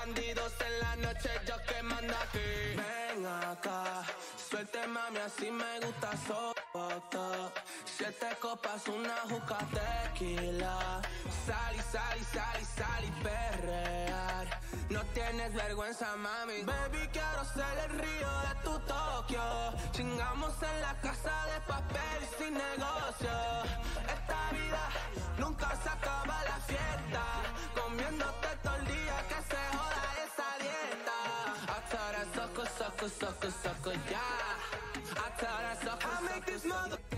Bandidos en la noche, yo que mando aquí. Ven acá, suelte mami, así me gusta soportar. Siete copas, una juca tequila. Sal y sal y sal perrear. No tienes vergüenza, mami. Baby, quiero ser el río de tu Tokio. Chingamos en la casa de papel sin negocio. Soco, soco, soco, ya. Hasta ahora soco, I make this motherfucker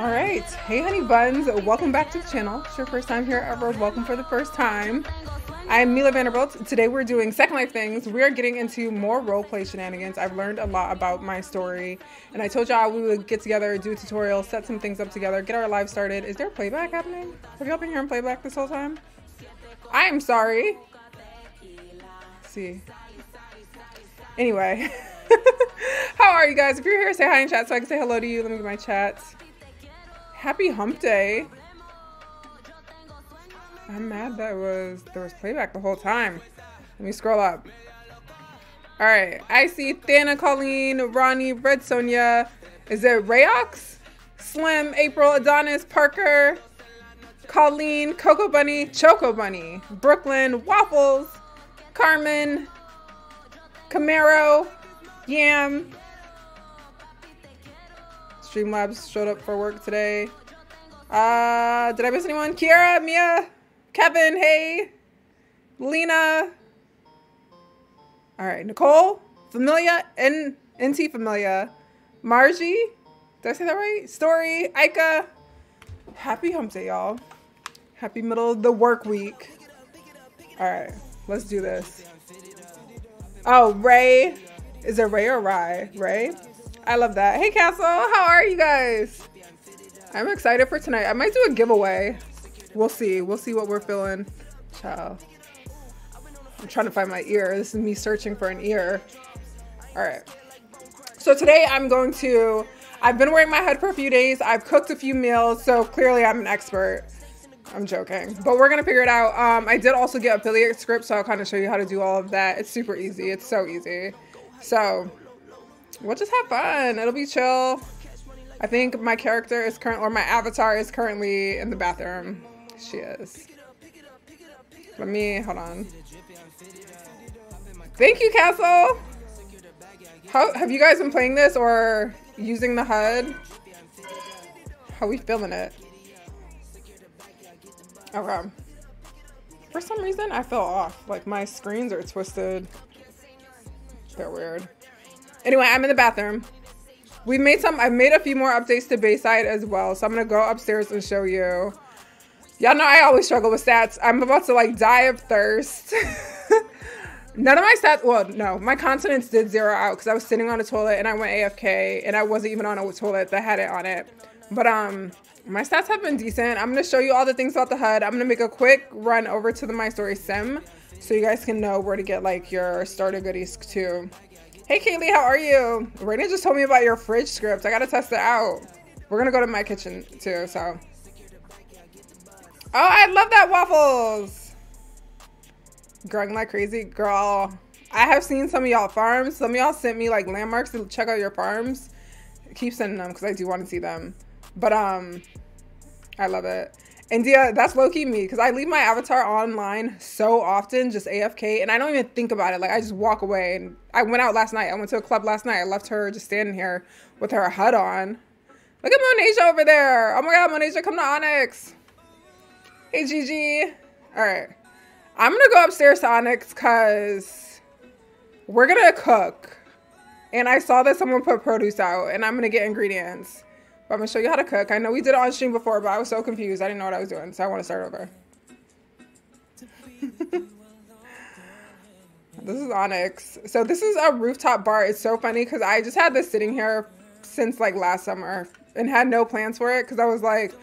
All right. Hey, honey buns. Welcome back to the channel. It's your first time here ever. Welcome for the first time. I'm Meela Vanderbuilt. Today we're doing Second Life things. We are getting into more role play shenanigans. I've learned a lot about my story, and I told y'all we would get together, do a tutorial, set some things up together, get our live started. Is there playback happening? Have y'all been hearing playback this whole time? I'm sorry. Let's see. Anyway, how are you guys? If you're here, say hi in chat so I can say hello to you. Let me get my chat. Happy Hump Day. I'm mad that was there was playback the whole time. Let me scroll up. All right, I see Thana, Colleen, Ronnie, Red Sonia. Is it Rayox? Slim, April, Adonis, Parker, Colleen, Coco Bunny, Choco Bunny, Brooklyn, Waffles, Carmen, Camaro, Yam. Streamlabs showed up for work today. Uh, did I miss anyone? Kiara, Mia, Kevin, hey, Lena. All right, Nicole, Familia, N NT Familia, Margie. Did I say that right? Story, Ika. Happy hump day, y'all. Happy middle of the work week. All right, let's do this. Oh, Ray. Is it Ray or Rye? Ray? I love that. Hey, Castle. How are you guys? I'm excited for tonight. I might do a giveaway. We'll see. We'll see what we're feeling. Ciao. I'm trying to find my ear. This is me searching for an ear. All right. So today I'm going to, I've been wearing my hood for a few days. I've cooked a few meals. So clearly I'm an expert. I'm joking, but we're gonna figure it out. Um, I did also get affiliate script, so I'll kind of show you how to do all of that. It's super easy. It's so easy. So we'll just have fun. It'll be chill. I think my character is current, or my avatar is currently in the bathroom. She is. Let me hold on. Thank you, Castle. How have you guys been playing this or using the HUD? How we feeling it? Okay. For some reason, I fell off. Like my screens are twisted. They're weird. Anyway, I'm in the bathroom. We've made some. I've made a few more updates to Bayside as well, so I'm gonna go upstairs and show you. Y'all know I always struggle with stats. I'm about to like die of thirst. None of my stats. Well, no, my continents did zero out because I was sitting on a toilet and I went AFK and I wasn't even on a toilet that had it on it. But um, my stats have been decent. I'm gonna show you all the things about the HUD. I'm gonna make a quick run over to the My Story Sim so you guys can know where to get like your starter goodies too. Hey Kaylee, how are you? Raina just told me about your fridge script. I gotta test it out. We're gonna go to my kitchen too, so. Oh, I love that waffles. Growing like crazy, girl. I have seen some of y'all farms. Some of y'all sent me like landmarks to check out your farms. Keep sending them because I do want to see them. But um, I love it. India, that's low key me because I leave my avatar online so often, just AFK, and I don't even think about it. Like I just walk away. And I went out last night. I went to a club last night. I left her just standing here with her HUD on. Look at Monasia over there. Oh my god, Monasia, come to Onyx. Hey Gigi. All right. I'm gonna go upstairs to Onyx because we're gonna cook. And I saw that someone put produce out, and I'm gonna get ingredients. But I'm gonna show you how to cook. I know we did it on stream before, but I was so confused. I didn't know what I was doing, so I want to start over. this is Onyx. So this is a rooftop bar. It's so funny because I just had this sitting here since like last summer and had no plans for it because I was like,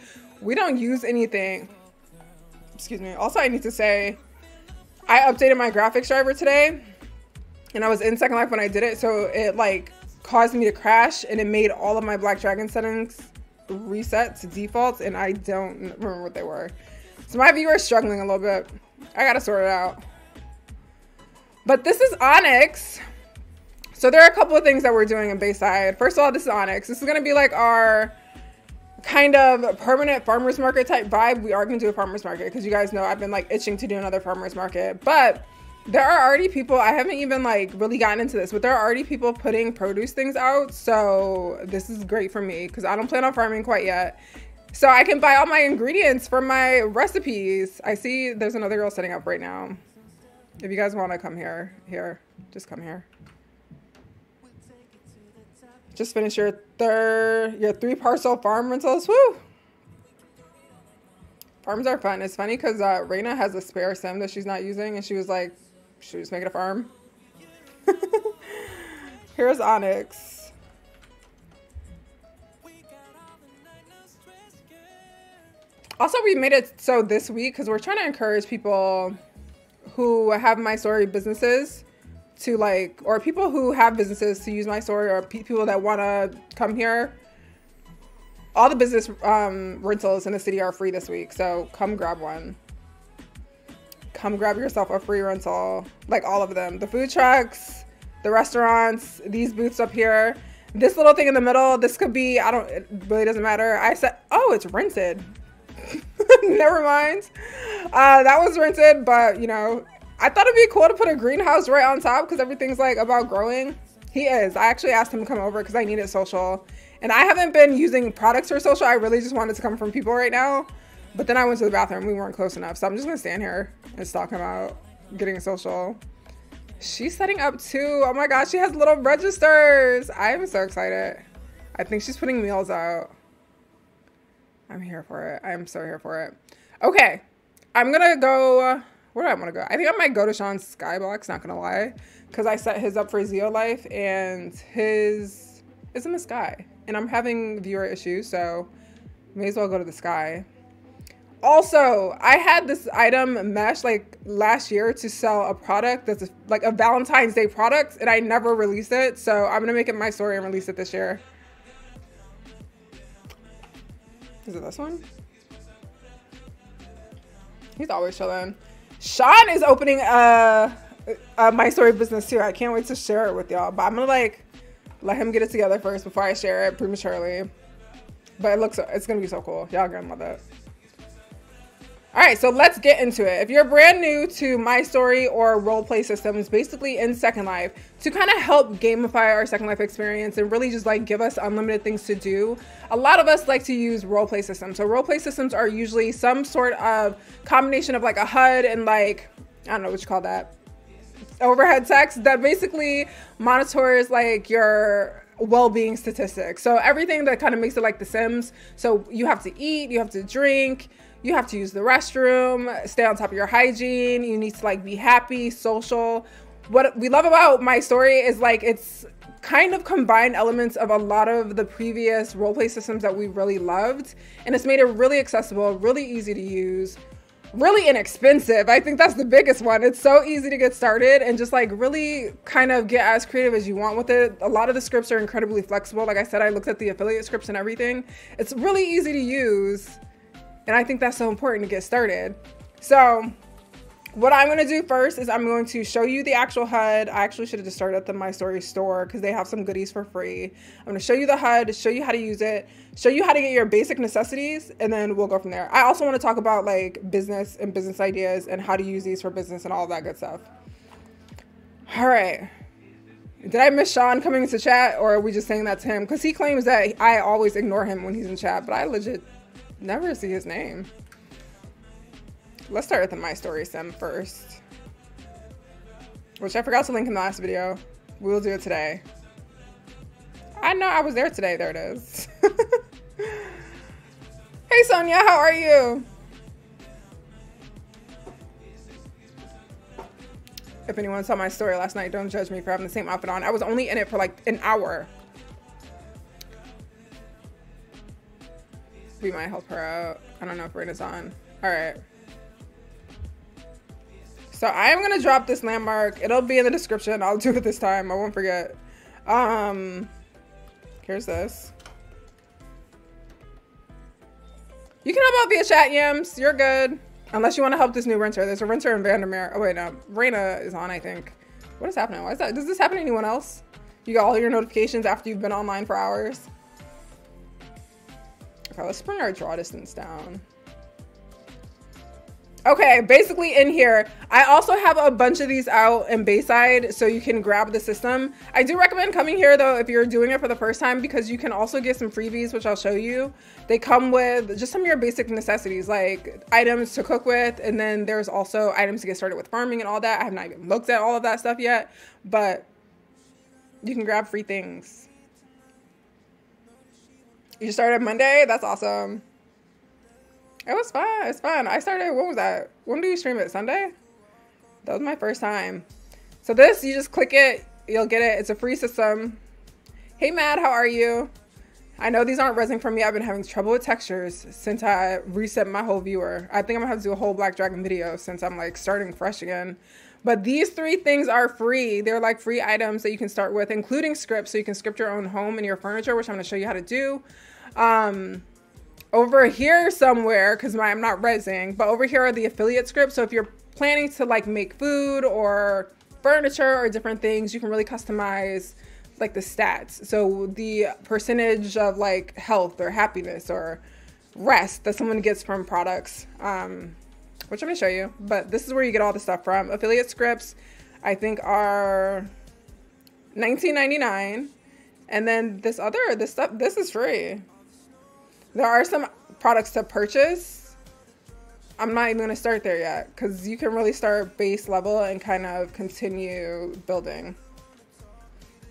we don't use anything. Excuse me. Also, I need to say, I updated my graphics driver today and I was in Second Life when I did it, so it like caused me to crash and it made all of my Black Dragon settings reset to defaults and I don't remember what they were. So my viewer is struggling a little bit. I gotta sort it out. But this is Onyx. So there are a couple of things that we're doing in Bayside. First of all, this is Onyx. This is gonna be like our kind of permanent farmers market type vibe. We are gonna do a farmers market because you guys know I've been like itching to do another farmers market. But there are already people i haven't even like really gotten into this but there are already people putting produce things out so this is great for me because i don't plan on farming quite yet. So i can buy all my ingredients for my recipes. I see there's another girl setting up right now. If you guys want to come here here just come here. Just finish your third your three parcel farm rentals woo! Farms are fun. It's funny because uh, Reina has a spare sim that she's not using and she was like should we just make it a farm? Here's Onyx. Also, we made it so this week because we're trying to encourage people who have my story businesses to like, or people who have businesses to use my story, or people that want to come here. All the business um, rentals in the city are free this week, so come grab one come grab yourself a free rental. Like all of them. The food trucks, the restaurants, these booths up here. This little thing in the middle, this could be, I don't, it really doesn't matter. I said, oh, it's rented. Never mind. Uh, that was rented, but you know, I thought it'd be cool to put a greenhouse right on top because everything's like about growing. He is. I actually asked him to come over because I needed social. And I haven't been using products for social. I really just wanted to come from people right now. But then I went to the bathroom. We weren't close enough. So I'm just going to stand here and talk about getting social. She's setting up too. Oh my gosh, she has little registers. I am so excited. I think she's putting meals out. I'm here for it. I'm so here for it. Okay. I'm going to go. Where do I want to go? I think I might go to Sean's Skybox, not going to lie. Because I set his up for Zeo Life and his is in the sky. And I'm having viewer issues, so may as well go to the sky. Also, I had this item mesh like last year to sell a product that's a, like a Valentine's Day product, and I never released it. So I'm gonna make it my story and release it this year. Is it this one? He's always chilling. Sean is opening a, a my story business too. I can't wait to share it with y'all. But I'm gonna like let him get it together first before I share it prematurely. But it looks it's gonna be so cool. Y'all gonna love it. All right, so let's get into it. If you're brand new to My Story or Roleplay Systems, basically in Second Life, to kind of help gamify our Second Life experience and really just like give us unlimited things to do, a lot of us like to use roleplay systems. So roleplay systems are usually some sort of combination of like a HUD and like, I don't know what you call that, overhead text that basically monitors like your well-being statistics. So everything that kind of makes it like The Sims. So you have to eat, you have to drink, you have to use the restroom, stay on top of your hygiene. You need to like be happy, social. What we love about my story is like it's kind of combined elements of a lot of the previous roleplay systems that we really loved. And it's made it really accessible, really easy to use, really inexpensive. I think that's the biggest one. It's so easy to get started and just like really kind of get as creative as you want with it. A lot of the scripts are incredibly flexible. Like I said, I looked at the affiliate scripts and everything. It's really easy to use and I think that's so important to get started. So what I'm going to do first is I'm going to show you the actual HUD. I actually should have just started at the My Story store because they have some goodies for free. I'm going to show you the HUD, show you how to use it, show you how to get your basic necessities, and then we'll go from there. I also want to talk about like business and business ideas and how to use these for business and all that good stuff. All right. Did I miss Sean coming into chat or are we just saying that to him? Because he claims that I always ignore him when he's in chat, but I legit never see his name. Let's start with the My Story sim first. Which I forgot to link in the last video. We'll do it today. I know I was there today. There it is. hey Sonia, how are you? If anyone saw my story last night, don't judge me for having the same outfit on. I was only in it for like an hour. We might help her out. I don't know if Raina's on. All right. So I am gonna drop this landmark. It'll be in the description. I'll do it this time. I won't forget. Um, here's this. You can help out via chat, Yams. You're good. Unless you want to help this new renter. There's a renter in Vandermeer. Oh wait, no. Raina is on, I think. What is happening? Why is that? Does this happen to anyone else? You got all your notifications after you've been online for hours? Okay, let's bring our draw distance down. Okay, basically in here, I also have a bunch of these out in Bayside so you can grab the system. I do recommend coming here though if you're doing it for the first time because you can also get some freebies, which I'll show you. They come with just some of your basic necessities like items to cook with, and then there's also items to get started with farming and all that. I have not even looked at all of that stuff yet, but you can grab free things. You started Monday? That's awesome. It was fun. It's fun. I started, when was that? When do you stream it? Sunday? That was my first time. So this, you just click it, you'll get it. It's a free system. Hey, Matt, how are you? I know these aren't rezzing for me. I've been having trouble with textures since I reset my whole viewer. I think I'm gonna have to do a whole Black Dragon video since I'm like starting fresh again. But these three things are free. They're like free items that you can start with, including scripts. So you can script your own home and your furniture, which I'm gonna show you how to do. Um, over here somewhere, because I'm not rezzing, but over here are the affiliate scripts. So if you're planning to like make food or furniture or different things, you can really customize like the stats. So the percentage of like health or happiness or rest that someone gets from products, um, which I'm gonna show you. But this is where you get all the stuff from. Affiliate scripts, I think are 19.99, and then this other this stuff this is free. There are some products to purchase. I'm not even going to start there yet because you can really start base level and kind of continue building.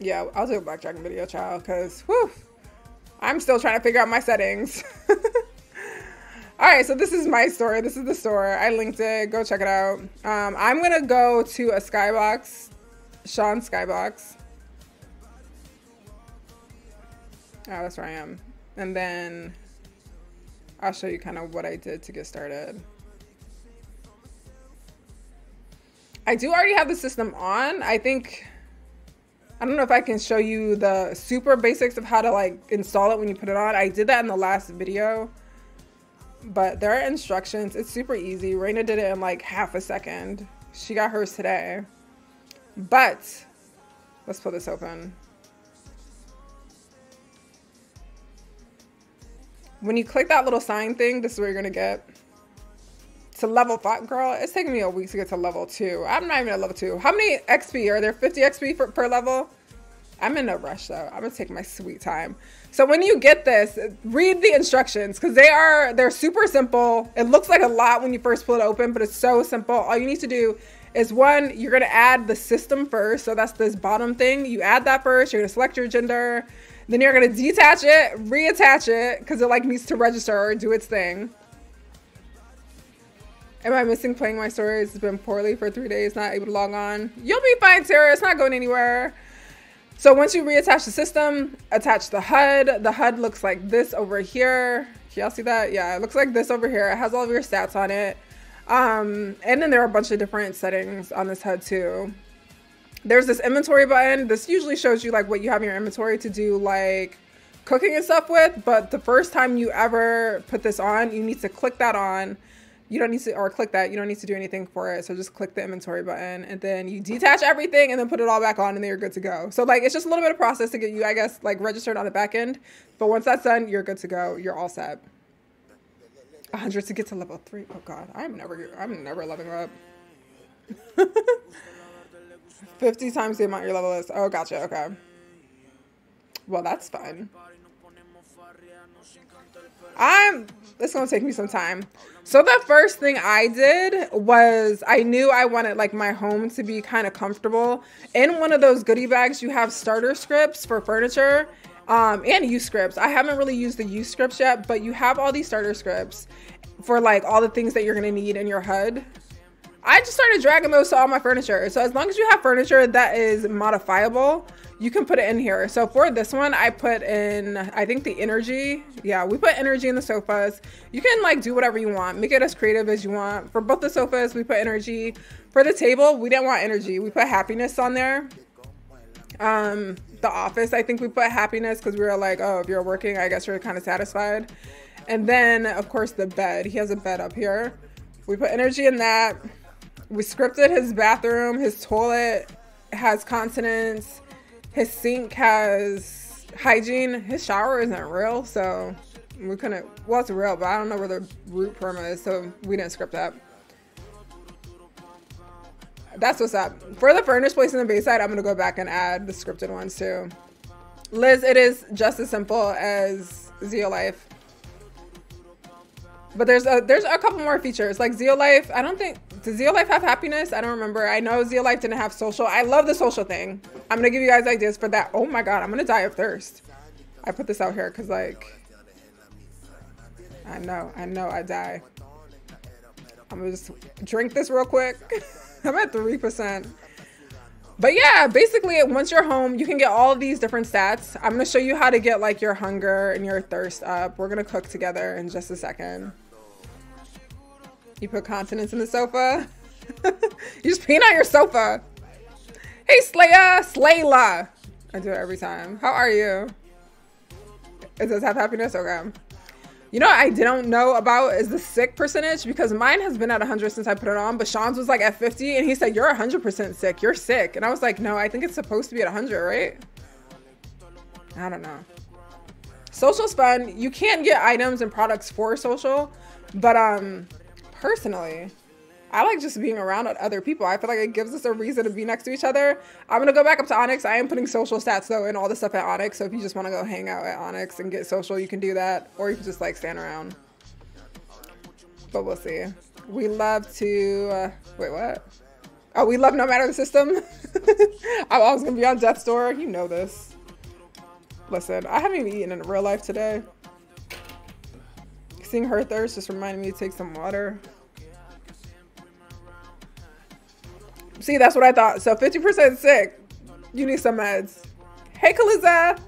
Yeah, I'll do a Black Dragon video, child, because whew, I'm still trying to figure out my settings. All right, so this is my store. This is the store. I linked it. Go check it out. Um, I'm going to go to a skybox, Sean Skybox. Oh, that's where I am. And then I'll show you kind of what I did to get started. I do already have the system on. I think, I don't know if I can show you the super basics of how to like install it when you put it on. I did that in the last video, but there are instructions. It's super easy. Raina did it in like half a second. She got hers today. But let's pull this open. When you click that little sign thing, this is where you're gonna get to level five. Girl, it's taking me a week to get to level two. I'm not even at level two. How many XP? Are there 50 XP for, per level? I'm in a rush though. I'm gonna take my sweet time. So when you get this, read the instructions because they are they're super simple. It looks like a lot when you first pull it open, but it's so simple. All you need to do is one, you're gonna add the system first. So that's this bottom thing. You add that first. You're gonna select your gender. Then you're gonna detach it, reattach it, because it like needs to register or do its thing. Am I missing playing my story? It's been poorly for three days, not able to log on. You'll be fine, Sarah. It's not going anywhere. So once you reattach the system, attach the HUD. The HUD looks like this over here. Can y'all see that? Yeah, it looks like this over here. It has all of your stats on it. Um, and then there are a bunch of different settings on this HUD too there's this inventory button. This usually shows you like what you have in your inventory to do like cooking and stuff with. But the first time you ever put this on, you need to click that on. You don't need to, or click that. You don't need to do anything for it. So just click the inventory button and then you detach everything and then put it all back on and then you're good to go. So like, it's just a little bit of process to get you, I guess, like registered on the back end. But once that's done, you're good to go. You're all set. 100 to get to level three. Oh God, I'm never, I'm never leveling up. 50 times the amount your level is. Oh, gotcha. Okay. Well, that's fun. I'm, it's to take me some time. So the first thing I did was I knew I wanted like my home to be kind of comfortable. In one of those goodie bags, you have starter scripts for furniture um, and use scripts. I haven't really used the use scripts yet, but you have all these starter scripts for like all the things that you're to need in your HUD. I just started dragging those to all my furniture. So as long as you have furniture that is modifiable, you can put it in here. So for this one, I put in, I think the energy. Yeah, we put energy in the sofas. You can like do whatever you want. Make it as creative as you want. For both the sofas, we put energy. For the table, we didn't want energy. We put happiness on there. Um, the office, I think we put happiness because we were like, oh, if you're working, I guess you're kind of satisfied. And then, of course, the bed. He has a bed up here. We put energy in that. We scripted his bathroom. His toilet has continence his sink has hygiene. His shower isn't real, so we couldn't. Well, it's real, but I don't know where the root perma is, so we didn't script that. That's what's up. For the furnished place in the Bayside, I'm gonna go back and add the scripted ones too. Liz, it is just as simple as Zeolife. But there's a there's a couple more features like Zeolife. I don't think does Life have happiness? I don't remember. I know Zeal Life didn't have social. I love the social thing. I'm gonna give you guys ideas for that. Oh my god, I'm gonna die of thirst. I put this out here because like I know, I know I die. I'm gonna just drink this real quick. I'm at three percent. But yeah, basically once you're home, you can get all these different stats. I'm gonna show you how to get like your hunger and your thirst up. We're gonna cook together in just a second. You put continence in the sofa. you just peeing on your sofa. Hey, Slaya, Slayla. I do it every time. How are you? It does have happiness? Okay. You know what I don't know about is the sick percentage because mine has been at 100 since I put it on, but Sean's was like at 50 and he said, You're 100% sick. You're sick. And I was like, No, I think it's supposed to be at 100, right? I don't know. Social's fun. You can get items and products for social, but um, personally, I like just being around other people. I feel like it gives us a reason to be next to each other. I'm gonna go back up to Onyx. I am putting social stats though and all the stuff at Onyx. So if you just want to go hang out at Onyx and get social, you can do that, or you can just like stand around. But we'll see. We love to uh, wait. What? Oh, we love no matter the system. I'm always gonna be on death's door. You know this. Listen, I haven't even eaten in real life today. Seeing her thirst just reminded me to take some water. See, that's what I thought. So 50% sick. You need some meds. Hey, Kaliza.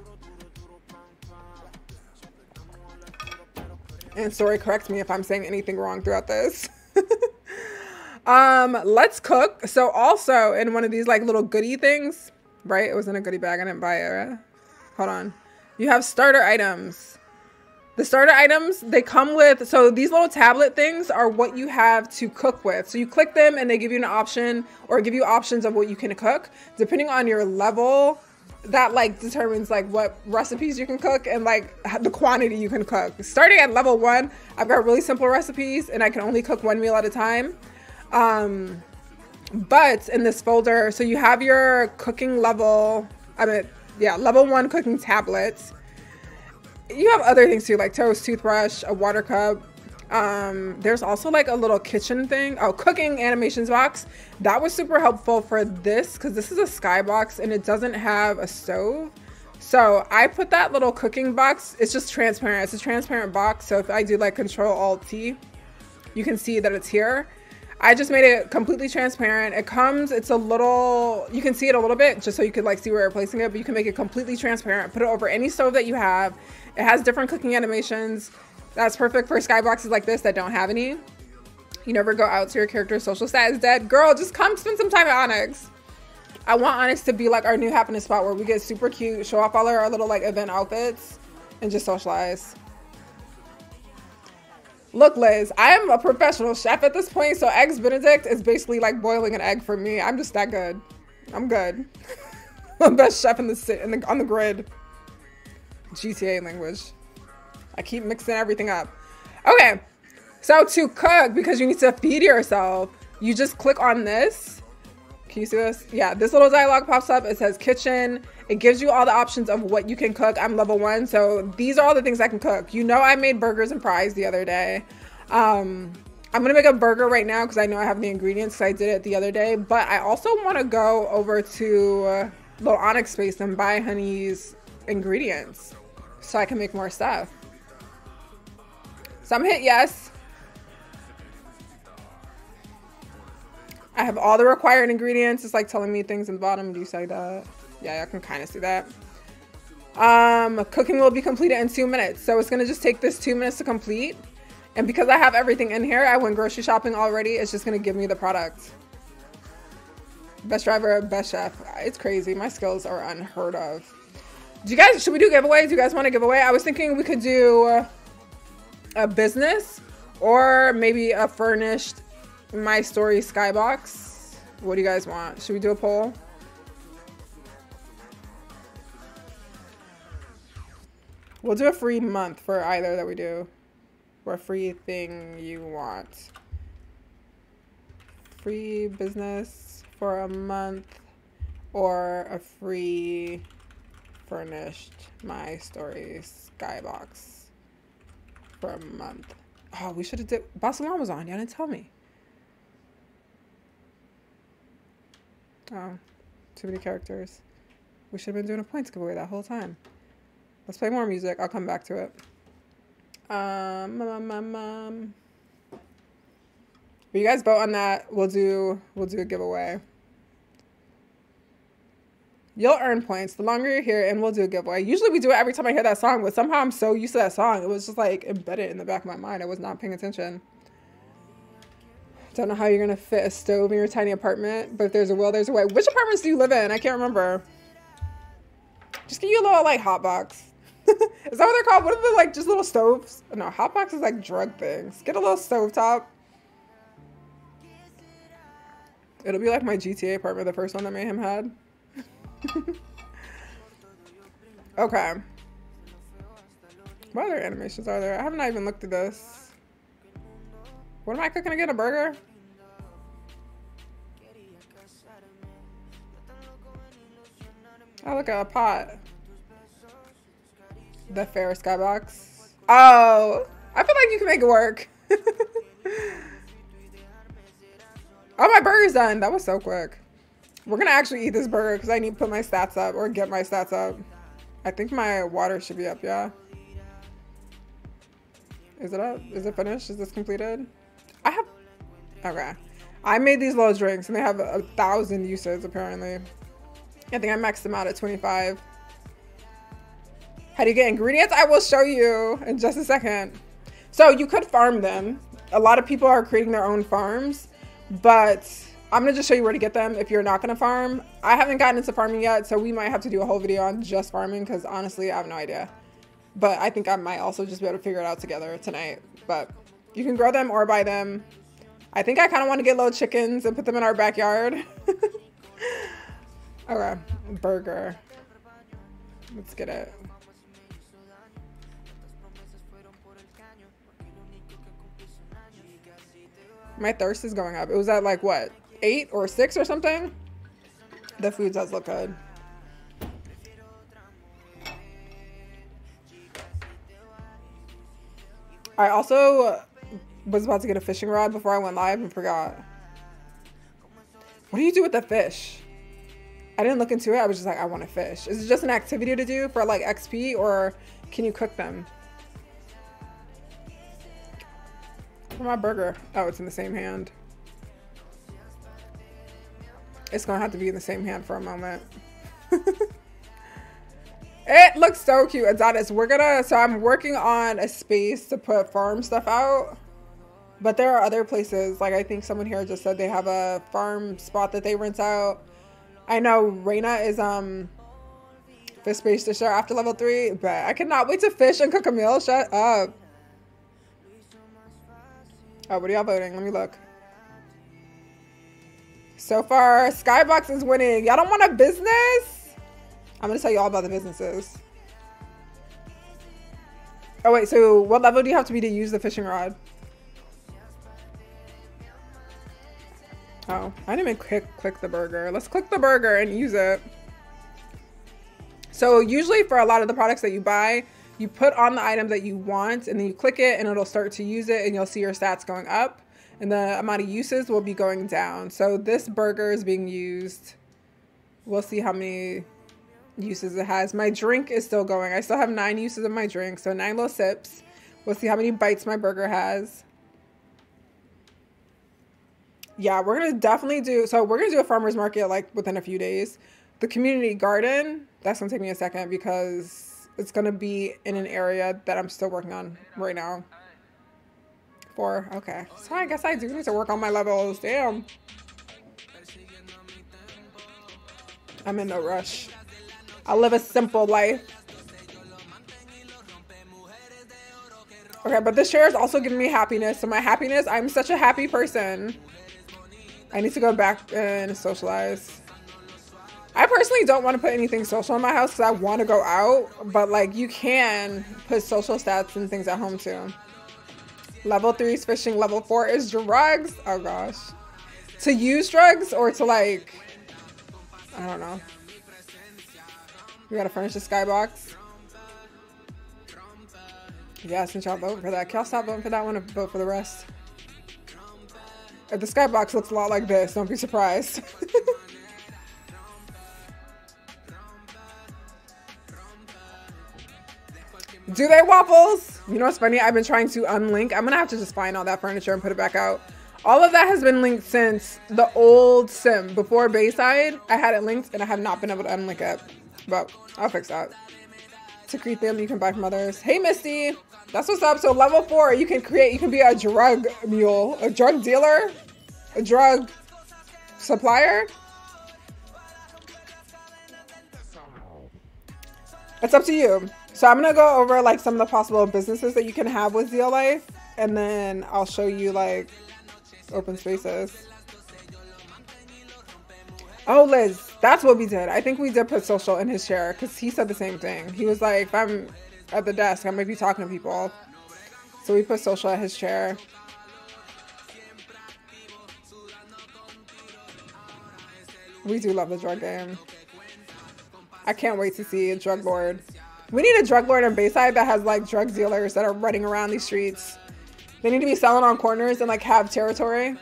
And sorry, correct me if I'm saying anything wrong throughout this. um, let's cook. So also in one of these like little goodie things, right? It was in a goodie bag. I didn't buy it. Right? Hold on. You have starter items. The starter items, they come with, so these little tablet things are what you have to cook with. So you click them and they give you an option or give you options of what you can cook. Depending on your level, that like determines like what recipes you can cook and like the quantity you can cook. Starting at level one, I've got really simple recipes and I can only cook one meal at a time. Um, but in this folder, so you have your cooking level, I mean, yeah, level one cooking tablets you have other things too, like toast, toothbrush, a water cup. Um, there's also like a little kitchen thing. Oh, cooking animations box. That was super helpful for this because this is a skybox and it doesn't have a stove. So I put that little cooking box. It's just transparent. It's a transparent box. So if I do like Control Alt T, you can see that it's here. I just made it completely transparent. It comes, it's a little, you can see it a little bit just so you could like see where you're placing it, but you can make it completely transparent. Put it over any stove that you have. It has different cooking animations. That's perfect for skyboxes like this that don't have any. You never go out to your character's social stat is dead. Girl, just come spend some time at Onyx. I want Onyx to be like our new happiness spot where we get super cute, show off all our little like event outfits, and just socialize. Look, Liz, I am a professional chef at this point, so eggs Benedict is basically like boiling an egg for me. I'm just that good. I'm good. I'm the best chef in the in the on the grid. GTA language. I keep mixing everything up. Okay, so to cook, because you need to feed yourself, you just click on this. Can you see this? Yeah, this little dialog pops up. It says kitchen. It gives you all the options of what you can cook. I'm level one, so these are all the things I can cook. You know I made burgers and fries the other day. Um, I'm gonna make a burger right now because I know I have the ingredients because I did it the other day. But I also want to go over to Little Onyx Space and buy Honey's ingredients so I can make more stuff. So I'm hit yes. I have all the required ingredients. It's like telling me things in the bottom. Do you see that? Yeah, I can kind of see that. Um, cooking will be completed in two minutes. So it's going to just take this two minutes to complete. And because I have everything in here, I went grocery shopping already. It's just going to give me the product. Best driver, best chef. It's crazy. My skills are unheard of. Do you guys, should we do giveaways? Do you guys want to give away? I was thinking we could do a business or maybe a furnished my story skybox. What do you guys want? Should we do a poll? We'll do a free month for either that we do. Or a free thing you want. Free business for a month or a free furnished my story skybox for a month. Oh, we should have did Barcelona was on. Y'all didn't tell me. Oh, too many characters. We should have been doing a points giveaway that whole time. Let's play more music. I'll come back to it. Um, um, um, um. Will you guys vote on that? We'll do we'll do a giveaway. You'll earn points the longer you're here, and we'll do a giveaway. Usually we do it every time I hear that song, but somehow I'm so used to that song. It was just like embedded in the back of my mind. I was not paying attention. Don't know how you're gonna fit a stove in your tiny apartment, but if there's a will, there's a way. Which apartments do you live in? I can't remember. Just get you a little like hot box. is that what they're called? What are the like just little stoves? No, hot box is like drug things. Get a little stove top. It'll be like my GTA apartment, the first one that Mayhem had. okay. What other animations are there? I haven't even looked at this. What am I cooking again? A burger? Oh, look at a pot. The fair skybox. Oh, I feel like you can make it work. oh, my burger's done. That was so quick. We're gonna actually eat this burger because I need to put my stats up or get my stats up. I think my water should be up, yeah. Is it up? Is it finished? Is this completed? I have, okay. I made these little drinks and they have a, a thousand uses apparently. I think I maxed them out at 25. How do you get ingredients? I will show you in just a second. So you could farm them. A lot of people are creating their own farms, but I'm gonna just show you where to get them if you're not gonna farm. I haven't gotten into farming yet, so we might have to do a whole video on just farming because honestly, I have no idea. But I think I might also just be able to figure it out together tonight. But you can grow them or buy them. I think I kind of want to get little chickens and put them in our backyard. Okay, burger. Let's get it. My thirst is going up. It was at like what, eight or six or something? The food does look good. I also was about to get a fishing rod before I went live and forgot. What do you do with the fish? I didn't look into it. I was just like, I want to fish. Is it just an activity to do for like XP or can you cook them? For my burger. Oh, it's in the same hand. It's gonna have to be in the same hand for a moment. it looks so cute, Adonis. We're gonna, so I'm working on a space to put farm stuff out. But there are other places, like I think someone here just said they have a farm spot that they rent out I know Reina is um fish space to share after level three, but I cannot wait to fish and cook a meal. Shut up. Oh, what are y'all voting? Let me look. So far, Skybox is winning. Y'all don't want a business? I'm gonna tell you all about the businesses. Oh wait, so what level do you have to be to use the fishing rod? Oh, I didn't even click, click the burger. Let's click the burger and use it. So usually for a lot of the products that you buy, you put on the item that you want and then you click it and it'll start to use it and you'll see your stats going up and the amount of uses will be going down. So this burger is being used. We'll see how many uses it has. My drink is still going. I still have nine uses of my drink. So nine little sips. We'll see how many bites my burger has. Yeah, we're to definitely do, so we're to do a farmer's market like within a few days. The community garden, that's to take me a second because it's to be in an area that I'm still working on right now. Four, okay. So I guess I do need to work on my levels. Damn. I'm in no rush. I live a simple life. Okay, but this chair is also giving me happiness. So my happiness, I'm such a happy person. I need to go back and socialize. I personally don't want to put anything social in my house because I want to go out, but like you can put social stats and things at home too. Level three is fishing. Level four is drugs. Oh gosh. To use drugs or to like, I don't know. We gotta furnish the skybox. Yeah, since y'all vote for that, can y'all stop voting for that one and vote for the rest? If the skybox looks a lot like this, don't be surprised. Do they waffles? You know what's funny? I've been trying to unlink. I'm gonna have to just find all that furniture and put it back out. All of that has been linked since the old sim. Before Bayside, I had it linked and I have not been able to unlink it. But I'll fix that. To create them, you can buy from others. Hey, Misty. That's what's up. So level four, you can create, you can be a drug mule, a drug dealer, a drug supplier. It's up to you. So I'm gonna go over like some of the possible businesses that you can have with Zeal Life, and then I'll show you like open spaces. Oh, Liz, that's what we did. I think we did put social in his chair because he said the same thing. He was like, if I'm at the desk, I might be talking to people. So we put social at his chair. We do love the drug game. I can't wait to see a drug lord. We need a drug lord in Bayside that has like drug dealers that are running around these streets. They need to be selling on corners and like have territory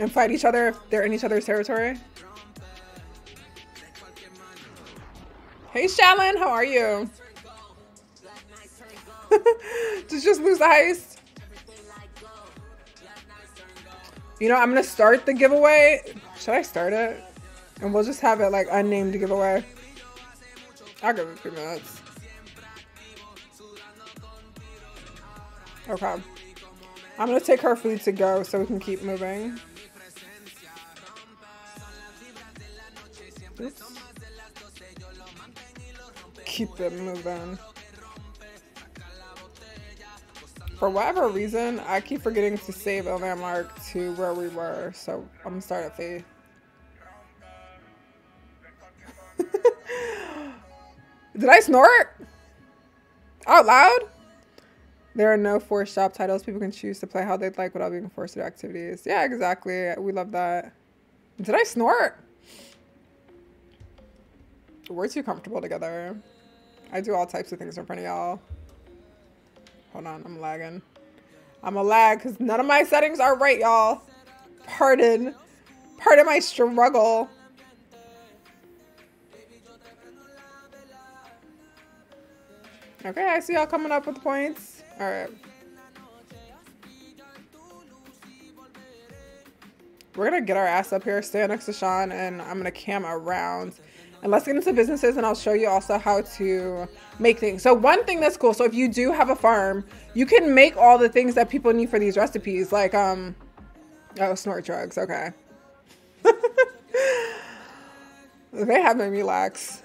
and fight each other if they're in each other's territory. Hey Shalyn, how are you? Did just lose the heist? You know, I'm gonna start the giveaway. Should I start it? And we'll just have it like unnamed giveaway. I'll give it few minutes. Okay. I'm gonna take her food to go so we can keep moving. Oops. Keep it moving. For whatever reason, I keep forgetting to save a landmark to where we were, so I'm gonna start at Faith. Did I snort? Out loud? There are no forced job titles. People can choose to play how they'd like without being forced to do activities. Yeah, exactly. We love that. Did I snort? We're too comfortable together. I do all types of things in front of y'all. Hold on, I'm lagging. I'm a lag because none of my settings are right, y'all. Pardon. Pardon my struggle. Okay, I see y'all coming up with points. All right. We're gonna get our ass up here, stay next to Sean, and I'm gonna cam around. And let's get into businesses and I'll show you also how to make things. So one thing that's cool, so if you do have a farm, you can make all the things that people need for these recipes. Like, um, oh, snort drugs, okay. they have made me relax.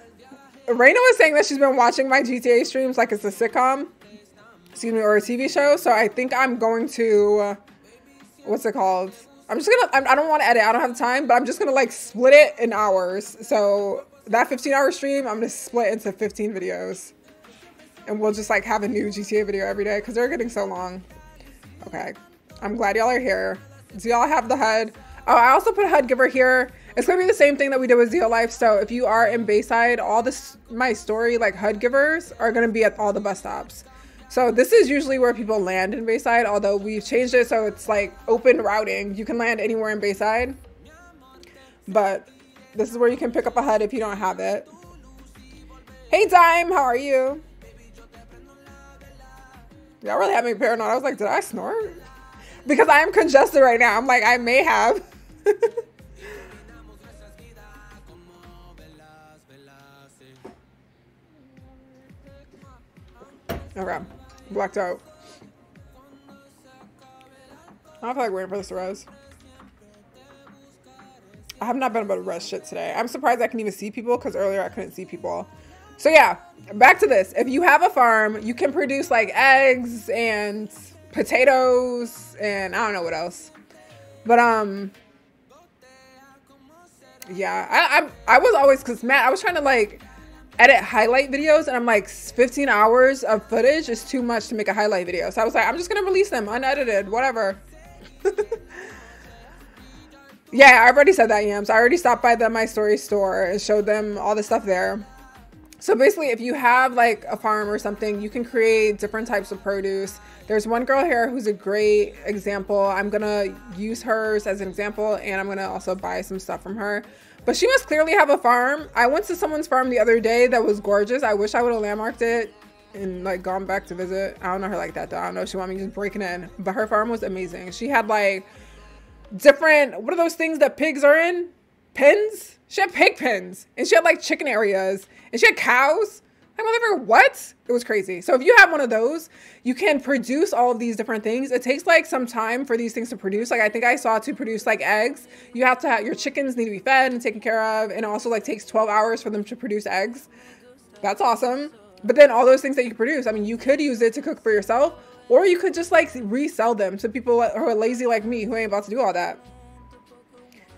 Raina was saying that she's been watching my GTA streams like it's a sitcom excuse me, or a TV show. So I think I'm going to uh, what's it called? I'm just gonna, I don't want to edit. I don't have time, but I'm just gonna like split it in hours. So that 15 hour stream, I'm gonna split into 15 videos. And we'll just like have a new GTA video every day because they're getting so long. Okay. I'm glad y'all are here. Do y'all have the HUD? Oh, I also put HUD giver here. It's gonna be the same thing that we did with Zeal Life. So if you are in Bayside, all this my story like HUD givers are gonna be at all the bus stops. So this is usually where people land in Bayside, although we've changed it so it's like open routing. You can land anywhere in Bayside. But this is where you can pick up a HUD if you don't have it. Hey Dime, how are you? Y'all really had me paranoid. I was like, did I snort? Because I am congested right now. I'm like, I may have. okay. Blacked out. I feel like waiting for this to rise. I have not been able to rush shit today. I'm surprised I can even see people because earlier I couldn't see people. So yeah, back to this. If you have a farm, you can produce like eggs and potatoes and I don't know what else. But um yeah, I I, I was always cuz Matt, I was trying to like edit highlight videos and I'm like 15 hours of footage is too much to make a highlight video. So I was like, I'm just to release them unedited, whatever. yeah, I already said that, Yams. I already stopped by the My Story store and showed them all the stuff there. So basically, if you have like a farm or something, you can create different types of produce. There's one girl here who's a great example. I'm gonna use hers as an example and I'm gonna also buy some stuff from her. But she must clearly have a farm. I went to someone's farm the other day that was gorgeous. I wish I would have landmarked it and like gone back to visit. I don't know her like that though. I don't know if she want me just breaking in. But her farm was amazing. She had like different what are those things that pigs are in? Pens? She had pig pens. And she had like chicken areas. And she had cows. Motherfucker, what? It was crazy. So if you have one of those, you can produce all of these different things. It takes like some time for these things to produce. Like I think I saw to produce like eggs, you have to have your chickens need to be fed and taken care of. And also like takes 12 hours for them to produce eggs. That's awesome. But then all those things that you produce, I mean, you could use it to cook for yourself, or you could just like resell them to people who are lazy like me who ain't about to do all that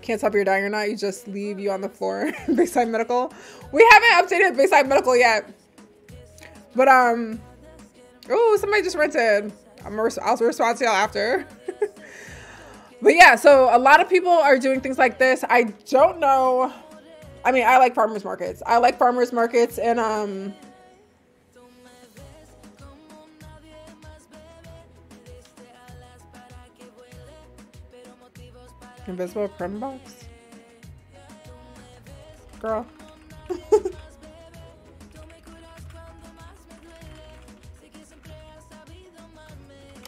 can't tell if you're dying or not. You just leave you on the floor. Bayside Medical. We haven't updated Bayside Medical yet. But, um, oh, somebody just rented. I'm I'll respond to y'all after. but yeah, so a lot of people are doing things like this. I don't know. I mean, I like farmers markets. I like farmers markets and, um, Invisible print box? Girl.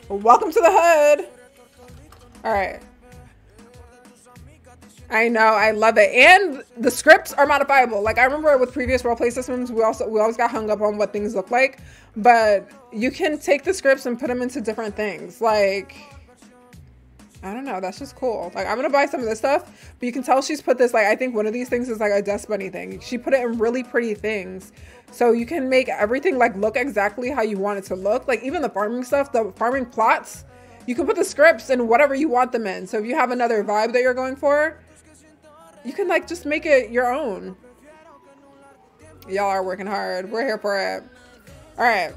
Welcome to the hood. All right. I know, I love it. And the scripts are modifiable. Like I remember with previous roleplay systems, we also we always got hung up on what things look like, but you can take the scripts and put them into different things. Like I don't know. That's just cool. Like, I'm gonna buy some of this stuff, but you can tell she's put this, like, I think one of these things is like a Dust Bunny thing. She put it in really pretty things. So you can make everything like look exactly how you want it to look. Like, even the farming stuff, the farming plots, you can put the scripts in whatever you want them in. So if you have another vibe that you're going for, you can like just make it your own. Y'all are working hard. We're here for it. All right.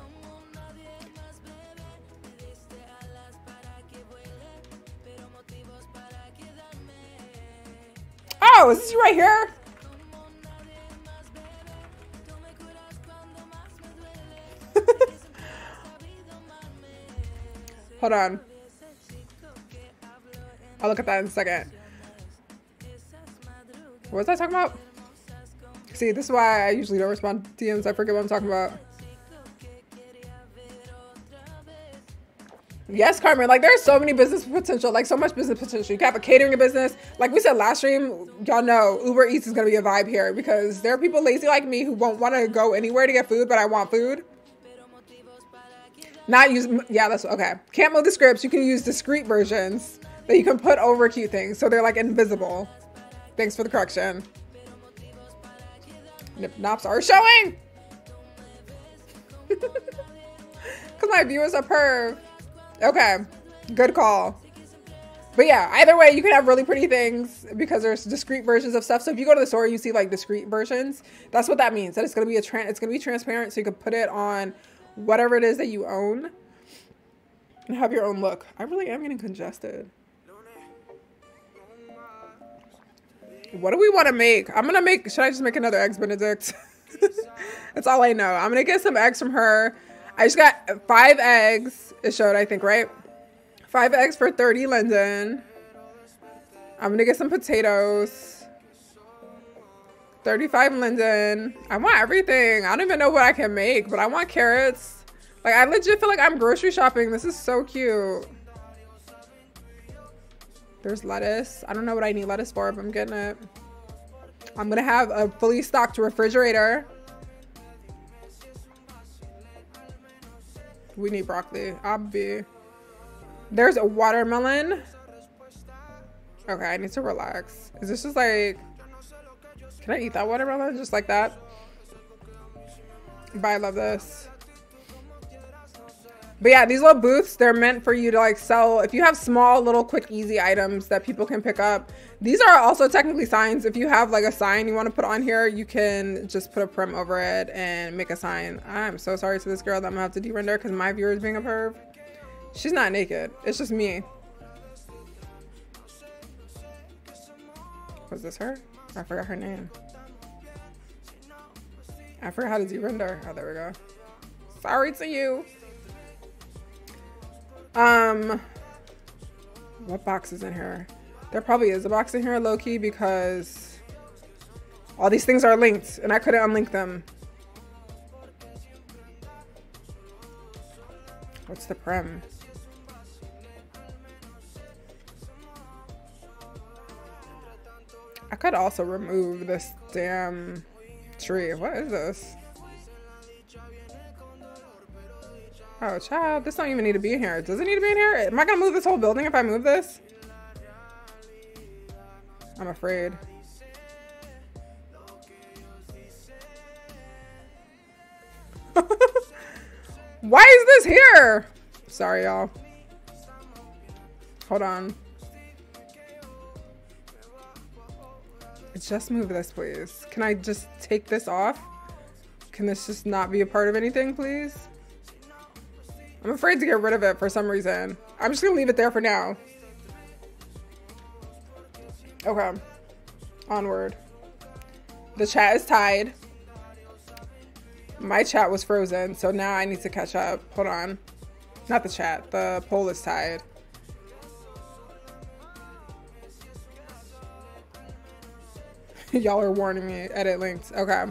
Oh, is this right here? Hold on. I'll look at that in a second. What was I talking about? See, this is why I usually don't respond to DMs. I forget what I'm talking about. Yes, Carmen. Like there's so many business potential, like so much business potential. You can have a catering business. Like we said last stream, y'all know Uber Eats is gonna be a vibe here because there are people lazy like me who won't want to go anywhere to get food, but I want food. Not use yeah, that's okay. Can't move the scripts. You can use discrete versions that you can put over cute things, so they're like invisible. Thanks for the correction. Nip nops are showing. Cause my viewers are perv. Okay, good call. But yeah, either way, you can have really pretty things because there's discrete versions of stuff. So if you go to the store, you see like discrete versions. That's what that means. That it's gonna be a trans. It's gonna be transparent, so you can put it on whatever it is that you own and have your own look. I really am getting congested. What do we want to make? I'm gonna make. Should I just make another eggs Benedict? That's all I know. I'm gonna get some eggs from her. I just got five eggs. It showed, I think, right? Five eggs for 30 Linden. I'm gonna get some potatoes. 35 Linden. I want everything. I don't even know what I can make, but I want carrots. Like, I legit feel like I'm grocery shopping. This is so cute. There's lettuce. I don't know what I need lettuce for, but I'm getting it. I'm gonna have a fully stocked refrigerator. We need broccoli. Obvi. There's a watermelon. Okay, I need to relax. Is this just like... Can I eat that watermelon just like that? But I love this. But yeah, these little booths, they're meant for you to like sell. If you have small, little, quick, easy items that people can pick up. These are also technically signs. If you have like a sign you want to put on here, you can just put a prim over it and make a sign. I'm so sorry to this girl that I'm gonna have to de-render because my viewer is being a perv. She's not naked. It's just me. Was this her? I forgot her name. I forgot how to de-render. Oh, there we go. Sorry to you. Um, what box is in here? There probably is a box in here, low-key, because all these things are linked, and I couldn't unlink them. What's the prim? I could also remove this damn tree. What is this? Oh, child, this don't even need to be in here. Does it need to be in here? Am I gonna move this whole building if I move this? I'm afraid. Why is this here? Sorry, y'all. Hold on. Just move this, please. Can I just take this off? Can this just not be a part of anything, please? I'm afraid to get rid of it for some reason. I'm just gonna leave it there for now. Okay. Onward. The chat is tied. My chat was frozen, so now I need to catch up. Hold on. Not the chat. The poll is tied. Y'all are warning me. Edit links. Okay.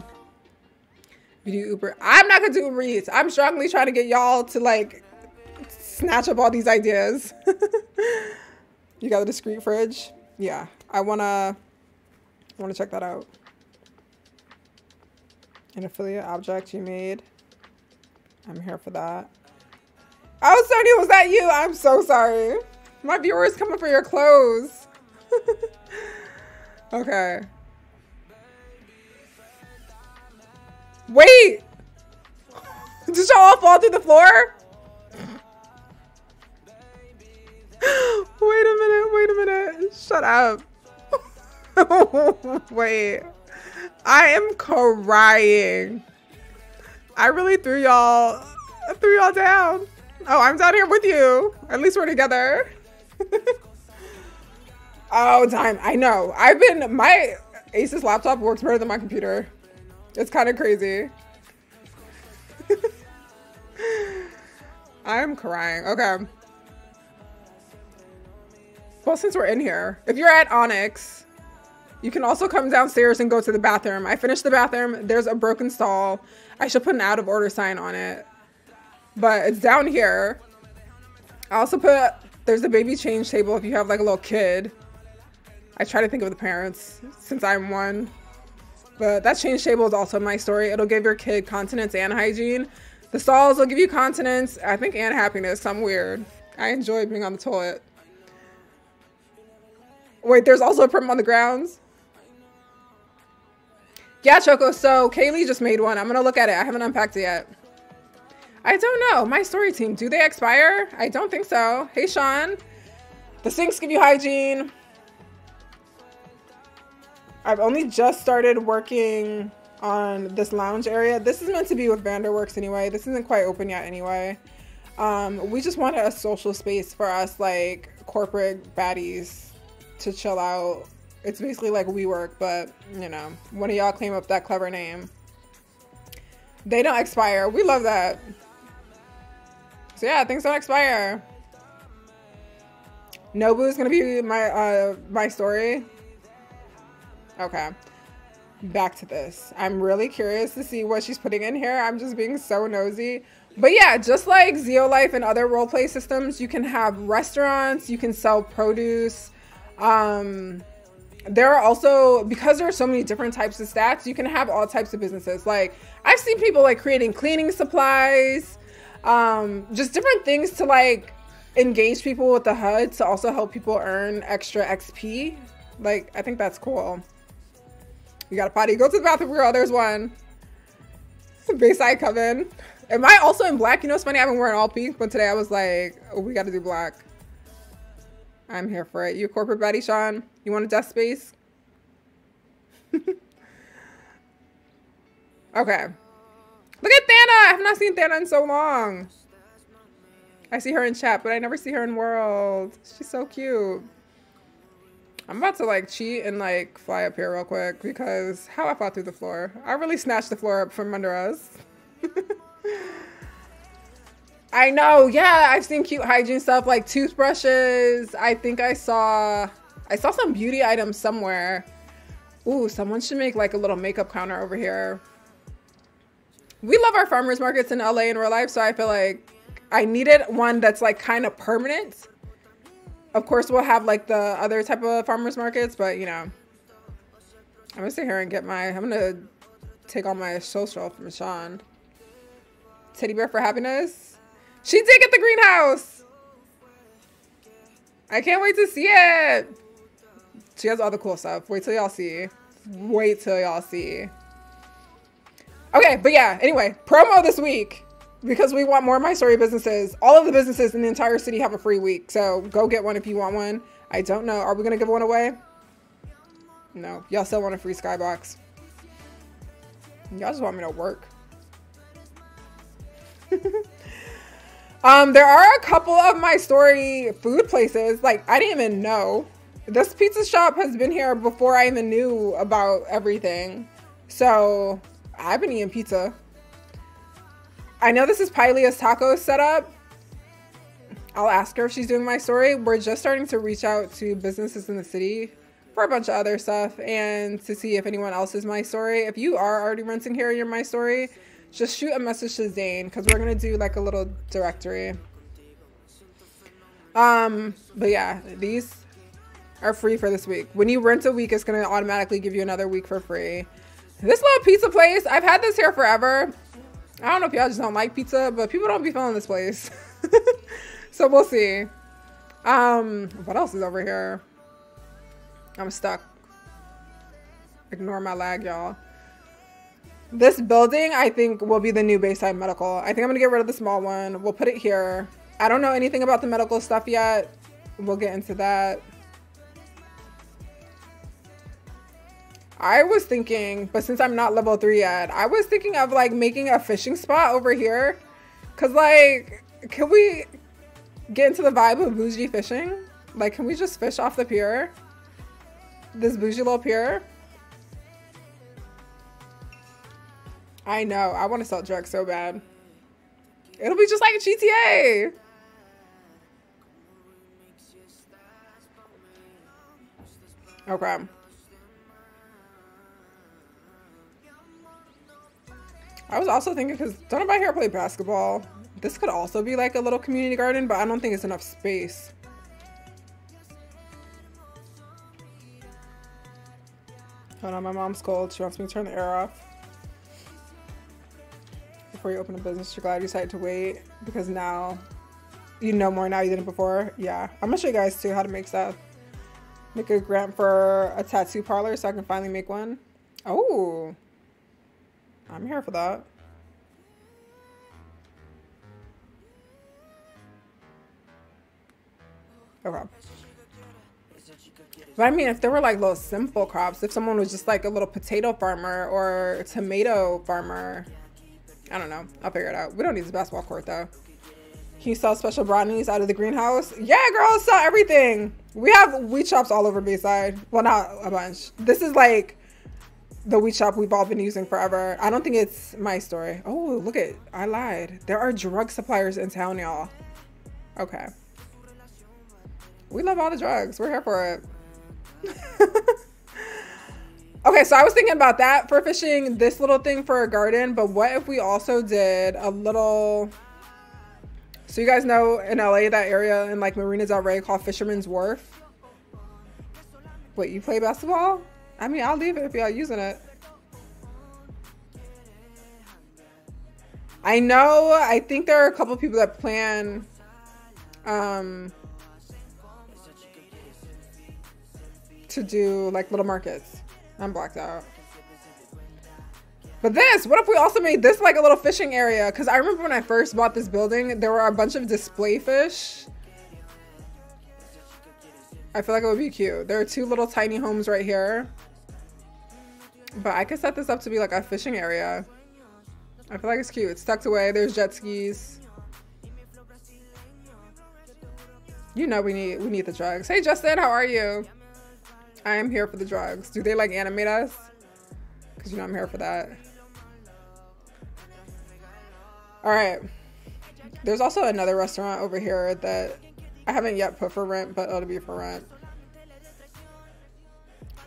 We do Uber. I'm not gonna do Uber Eats. I'm strongly trying to get y'all to like snatch up all these ideas. you got a discreet fridge? Yeah. I wanna I wanna check that out. An affiliate object you made. I'm here for that. Oh, Sonia, was that you? I'm so sorry. My viewers coming for your clothes. okay. Wait! Did y'all all fall through the floor? wait a minute, wait a minute. Shut up. wait. I am crying. I really threw y'all threw y'all down. Oh, I'm down here with you. At least we're together. oh, time. I know. I've been my Asus laptop works better than my computer. It's kind of crazy. I'm crying. Okay. Well, since we're in here, if you're at Onyx, you can also come downstairs and go to the bathroom. I finished the bathroom. There's a broken stall. I should put an out of order sign on it. But it's down here. I also put, there's a baby change table if you have like a little kid. I try to think of the parents since I'm one. But that change table is also my story. It'll give your kid continence and hygiene. The stalls will give you continence, I think, and happiness. I'm weird. I enjoy being on the toilet. Wait, there's also a prim on the grounds. Yeah, Choco. So Kaylee just made one. I'm gonna look at it. I haven't unpacked it yet. I don't know. My story team, do they expire? I don't think so. Hey, Sean. The sinks give you hygiene. I've only just started working on this lounge area. This is meant to be with Vanderworks anyway. This isn't quite open yet anyway. Um, we just wanted a social space for us, like corporate baddies, to chill out. It's basically like WeWork, but you know, one of y'all claim up that clever name. They don't expire. We love that. So yeah, things don't expire. Nobu is gonna be my uh my story. Okay. Back to this. I'm really curious to see what she's putting in here. I'm just being so nosy. But yeah, just like Zeolife and other roleplay systems, you can have restaurants, you can sell produce. Um, there are also, because there are so many different types of stats, you can have all types of businesses. Like, I've seen people like creating cleaning supplies, um, just different things to like engage people with the HUD to also help people earn extra XP. Like, I think that's cool. You got a potty. Go to the bathroom, girl. There's one. Bayside Coven. Am I also in black? You know, it's funny. I've been wearing all pink, but today I was like, oh, we got to do black. I'm here for it. You corporate buddy, Sean? You want a desk space? okay. Look at Thana. I have not seen Thana in so long. I see her in chat, but I never see her in world. She's so cute. I'm about to like cheat and like fly up here real quick because how I fought through the floor. I really snatched the floor up from under us. I know, yeah, I've seen cute hygiene stuff like toothbrushes. I think I saw I saw some beauty items somewhere. Ooh, someone should make like a little makeup counter over here. We love our farmers markets in LA in real life, so I feel like I needed one that's like kind of permanent of course, we'll have like the other type of farmers markets, but you know, I'm gonna sit here and get my, I'm gonna take all my social from Sean. Teddy bear for happiness. She did get the greenhouse. I can't wait to see it. She has all the cool stuff. Wait till y'all see. Wait till y'all see. Okay, but yeah, anyway, promo this week because we want more My Story businesses. All of the businesses in the entire city have a free week. So go get one if you want one. I don't know. Are we going to give one away? No. Y'all still want a free skybox. Y'all just want me to work. um, there are a couple of My Story food places. Like, I didn't even know. This pizza shop has been here before I even knew about everything. So, I've been eating pizza. I know this is Pylia's Tacos setup. I'll ask her if she's doing my story. We're just starting to reach out to businesses in the city for a bunch of other stuff and to see if anyone else is my story. If you are already renting here, and you're my story. Just shoot a message to Zane because we're gonna do like a little directory. Um, but yeah, these are free for this week. When you rent a week, it's gonna automatically give you another week for free. This little pizza place, I've had this here forever. I don't know if y'all just don't like pizza, but people don't be feeling this place. so we'll see. Um, what else is over here? I'm stuck. Ignore my lag, y'all. This building, I think, will be the new Bayside Medical. I think I'm to get rid of the small one. We'll put it here. I don't know anything about the medical stuff yet. We'll get into that. I was thinking, but since I'm not level three yet, I was thinking of like making a fishing spot over here. Cause like, can we get into the vibe of bougie fishing? Like, can we just fish off the pier? This bougie little pier? I know, I want to sell drugs so bad. It'll be just like a GTA. Okay. I was also thinking, because don't nobody here play basketball? This could also be like a little community garden, but I don't think it's enough space. Hold on, my mom's cold. She wants me to turn the air off. Before you open a business, you're glad you decided to wait because now you know more now you didn't before. Yeah, I'm gonna show you guys too how to make stuff. Make a grant for a tattoo parlor so I can finally make one. Oh. I'm here for that. Okay. But I mean, if there were like little simple crops, if someone was just like a little potato farmer or tomato farmer, I don't know. I'll figure it out. We don't need this basketball court though. Can you sell special brownies out of the greenhouse? Yeah, girl, sell everything. We have wheat shops all over Bayside. Well, not a bunch. This is like the wheat shop we've all been using forever. I don't think it's my story. Oh, look at, I lied. There are drug suppliers in town, y'all. Okay. We love all the drugs. We're here for it. okay, so I was thinking about that for fishing, this little thing for a garden, but what if we also did a little... So you guys know in LA, that area in like Marina Del Rey called Fisherman's Wharf? Wait, you play basketball? I mean, I'll leave it if y'all using it. I know, I think there are a couple people that plan um, to do like little markets. I'm blocked out. But this, what if we also made this like a little fishing area? Because I remember when I first bought this building, there were a bunch of display fish. I feel like it would be cute. There are two little tiny homes right here. But I could set this up to be like a fishing area. I feel like it's cute. It's tucked away. There's jet skis. You know we need we need the drugs. Hey Justin, how are you? I am here for the drugs. Do they like animate us? Because you know I'm here for that. Alright. There's also another restaurant over here that I haven't yet put for rent, but it'll be for rent.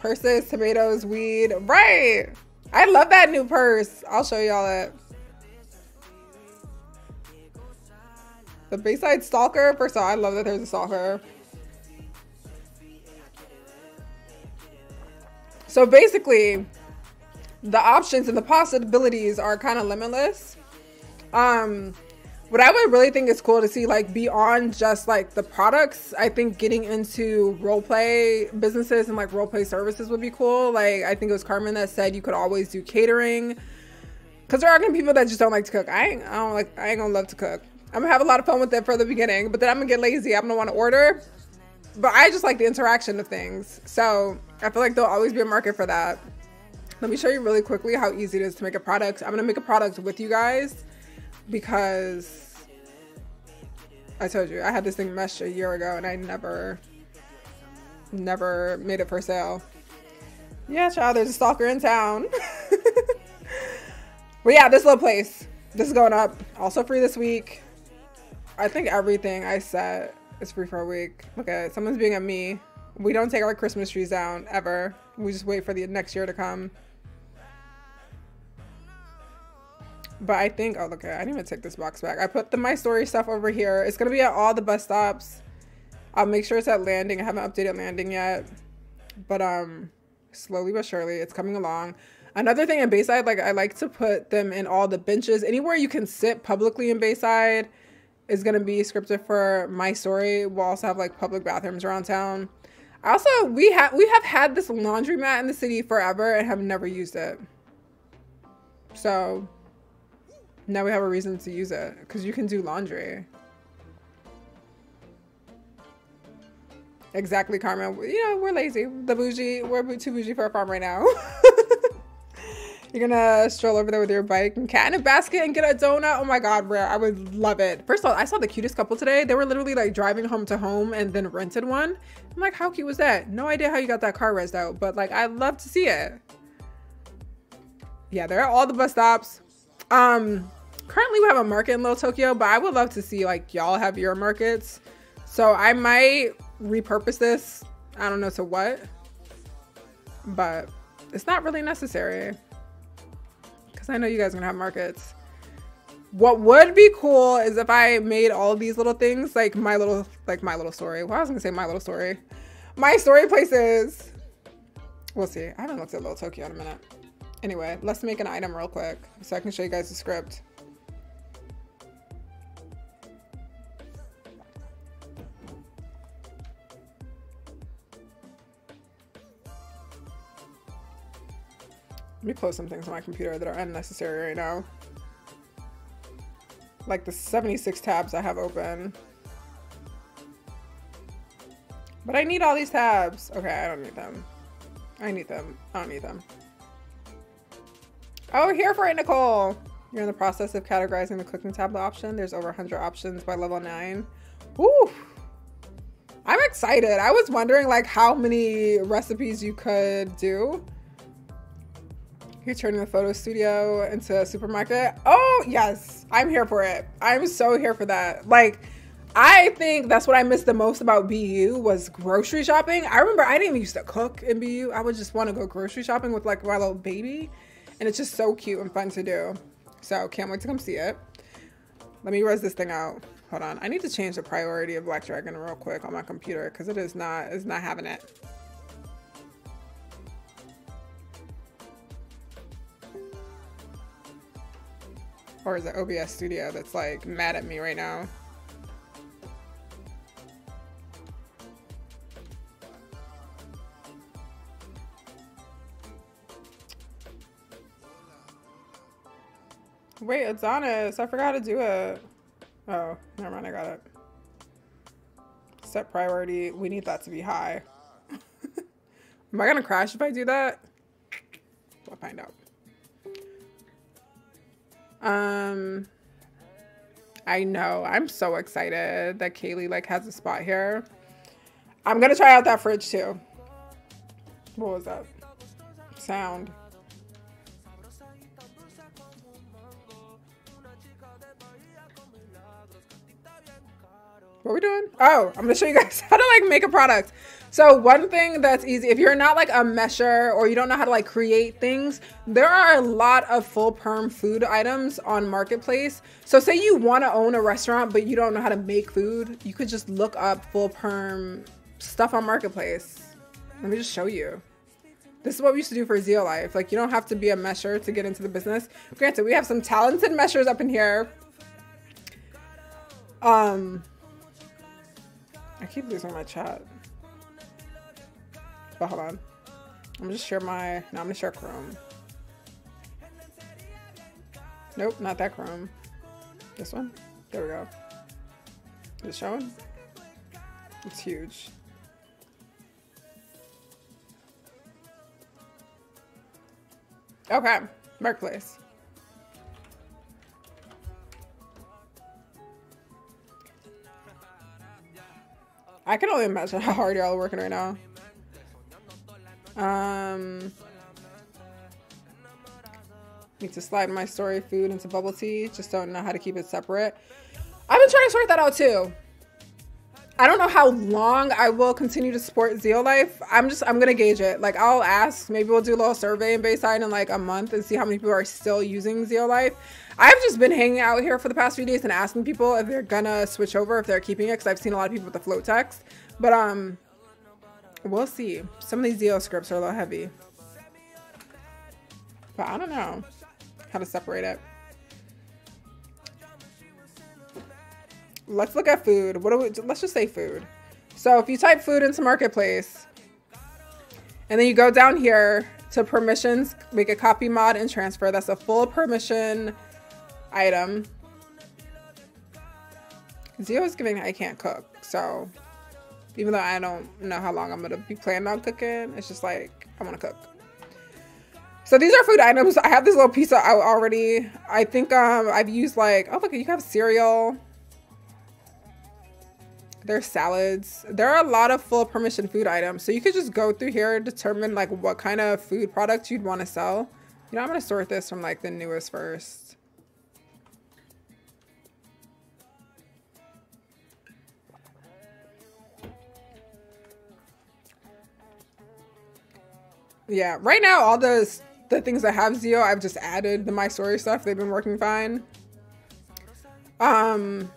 Purses, tomatoes, weed. Right! I love that new purse. I'll show y'all that. The Bayside Stalker. First of all, I love that there's a stalker. So basically, the options and the possibilities are kind of limitless. Um, what I would really think is cool to see, like beyond just like the products, I think getting into role play businesses and like role play services would be cool. Like I think it was Carmen that said you could always do catering, because there are gonna be people that just don't like to cook. I ain't, I don't like, I ain't gonna love to cook. I'm gonna have a lot of fun with it for the beginning, but then I'm gonna get lazy. I'm gonna want to order, but I just like the interaction of things. So I feel like there'll always be a market for that. Let me show you really quickly how easy it is to make a product. I'm gonna make a product with you guys because I told you I had this thing meshed a year ago and I never, never made it for sale. Yeah, child, there's a stalker in town. but yeah, this little place. This is going up. Also free this week. I think everything I set is free for a week. Look at. Someone's being at me. We don't take our Christmas trees down ever. We just wait for the next year to come. But I think, oh, look, I didn't even take this box back. I put the My Story stuff over here. It's going to be at all the bus stops. I'll make sure it's at landing. I haven't updated landing yet. But um, slowly but surely, it's coming along. Another thing in Bayside, like I like to put them in all the benches. Anywhere you can sit publicly in Bayside is going to be scripted for My Story. We'll also have like public bathrooms around town. Also, we have we have had this laundromat in the city forever and have never used it. So now we have a reason to use it because you can do laundry. Exactly, Carmen. You know, we're lazy. The bougie, we're too bougie for a farm right now. You're gonna stroll over there with your bike and cat in a basket and get a donut. Oh my god, rare. I would love it. First of all, I saw the cutest couple today. They were literally like driving home to home and then rented one. I'm like, how cute was that? No idea how you got that car rezzed out, but like, I love to see it. Yeah, they're at all the bus stops. Um, currently we have a market in Little Tokyo, but I would love to see like y'all have your markets. So I might repurpose this. I don't know to what, but it's not really necessary because I know you guys are gonna have markets. What would be cool is if I made all these little things like my little, like my little story. Well, I was gonna say my little story. My story places. We'll see. I haven't looked at Little Tokyo in a minute. Anyway, let's make an item real quick so I can show you guys the script. Let me close some things on my computer that are unnecessary right now. Like the 76 tabs I have open. But I need all these tabs. Okay, I don't need them. I need them. I don't need them. Oh, here for it, Nicole. You're in the process of categorizing the cooking tablet option. There's over 100 options by level 9. Woo! I'm excited. I was wondering like how many recipes you could do. You're turning the photo studio into a supermarket. Oh, yes. I'm here for it. I'm so here for that. Like, I think that's what I missed the most about BU was grocery shopping. I remember I didn't even used to cook in BU. I would just want to go grocery shopping with like my little baby. And it's just so cute and fun to do. So can't wait to come see it. Let me rez this thing out. Hold on. I need to change the priority of Black Dragon real quick on my computer because it is not, is not having it. Or is it OBS Studio that's like mad at me right now? Wait, Adonis, I forgot to do it. Oh, never mind, I got it. Set priority, we need that to be high. Am I gonna crash if I do that? We'll find out. Um, I know. I'm so excited that Kaylee like has a spot here. I'm gonna try out that fridge too. What was that? Sound. What are we doing? Oh, I'm gonna show you guys how to like make a product. So one thing that's easy, if you're not like a mesher or you don't know how to like create things, there are a lot of full perm food items on Marketplace. So say you want to own a restaurant, but you don't know how to make food, you could just look up full perm stuff on Marketplace. Let me just show you. This is what we used to do for Zeolife. Like you don't have to be a mesher to get into the business. Granted, we have some talented meshers up in here. Um, I keep losing my chat. But hold on. I'm gonna just share my, no, I'm gonna share Chrome. Nope, not that Chrome. This one? There we go. Is it showing? It's huge. Okay, Marketplace. I can only imagine how hard y'all are working right now. Um, need to slide my story food into bubble tea. Just don't know how to keep it separate. I've been trying to sort that out too. I don't know how long I will continue to support Zeolife. I'm just, I'm going to gauge it. Like I'll ask, maybe we'll do a little survey in Bayside in like a month and see how many people are still using Zeolife. I've just been hanging out here for the past few days and asking people if they're gonna switch over, if they're keeping it, because I've seen a lot of people with the float text. But um, We'll see. Some of these Zeo scripts are a little heavy. But I don't know how to separate it. Let's look at food. What do we, let's just say food. So if you type food into marketplace and then you go down here to permissions, make a copy mod and transfer. That's a full permission item. Zeo is giving I can't cook. So even though I don't know how long I'm gonna be planning on cooking, it's just like I want to cook. So these are food items. I have this little pizza out already. I think um I've used like oh look you have cereal. There's salads. There are a lot of full permission food items. So you could just go through here and determine like what kind of food products you'd want to sell. You know, I'm gonna sort this from like the newest first. Yeah, right now all the the things that have Zeo, I've just added the My Story stuff. They've been working fine. Um,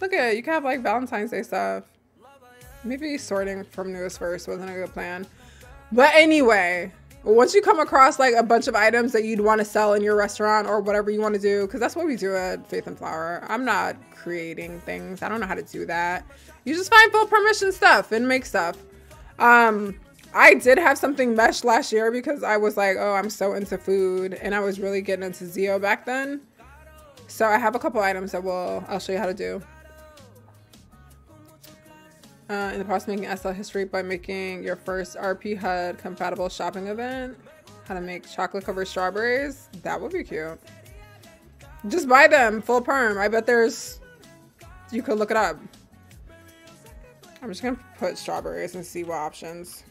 look at you can have like Valentine's Day stuff. Maybe sorting from newest first wasn't a good plan. But anyway, once you come across like a bunch of items that you'd want to sell in your restaurant or whatever you want to do, because that's what we do at Faith and Flower. I'm not creating things. I don't know how to do that. You just find full permission stuff and make stuff. Um, I did have something mesh last year because I was like, oh, I'm so into food and I was really getting into Zeo back then. So I have a couple items that will I'll show you how to do. Uh, in the process making SL history by making your first RP HUD compatible shopping event. How to make chocolate covered strawberries. That would be cute. Just buy them full perm. I bet there's, you could look it up. I'm just gonna put strawberries and see what options.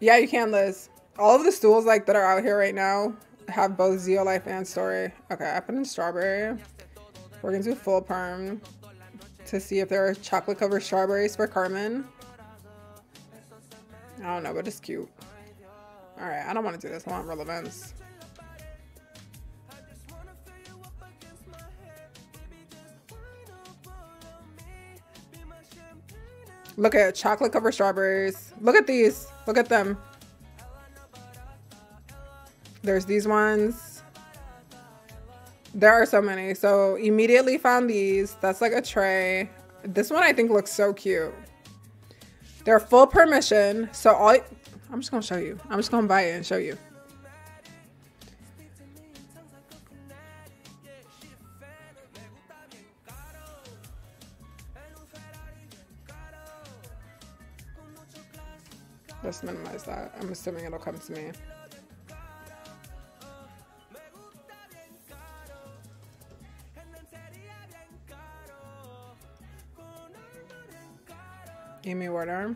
Yeah, you can, Liz. All of the stools like that are out here right now have both Zeolife and Story. Okay, I put in Strawberry. We're gonna do full perm to see if there are chocolate covered strawberries for Carmen. I don't know, but it's cute. Alright, I don't want to do this. I want relevance. Look at chocolate covered strawberries. Look at these. Look at them. There's these ones. There are so many. So immediately found these. That's like a tray. This one I think looks so cute. They're full permission. So all I'm just gonna show you. I'm just gonna buy it and show you. Let's minimize that. I'm assuming it'll come to me. Amy Warner.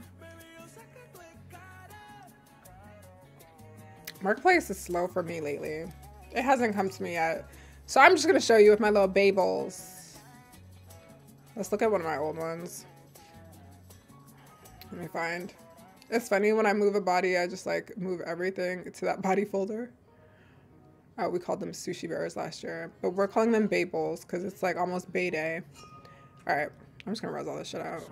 Marketplace is slow for me lately. It hasn't come to me yet. So I'm just going to show you with my little Babels. Let's look at one of my old ones. Let me find. It's funny when I move a body, I just like move everything to that body folder. Oh, we called them sushi bears last year, but we're calling them Babels because it's like almost Bay Day. All right, I'm just gonna rez all this shit out.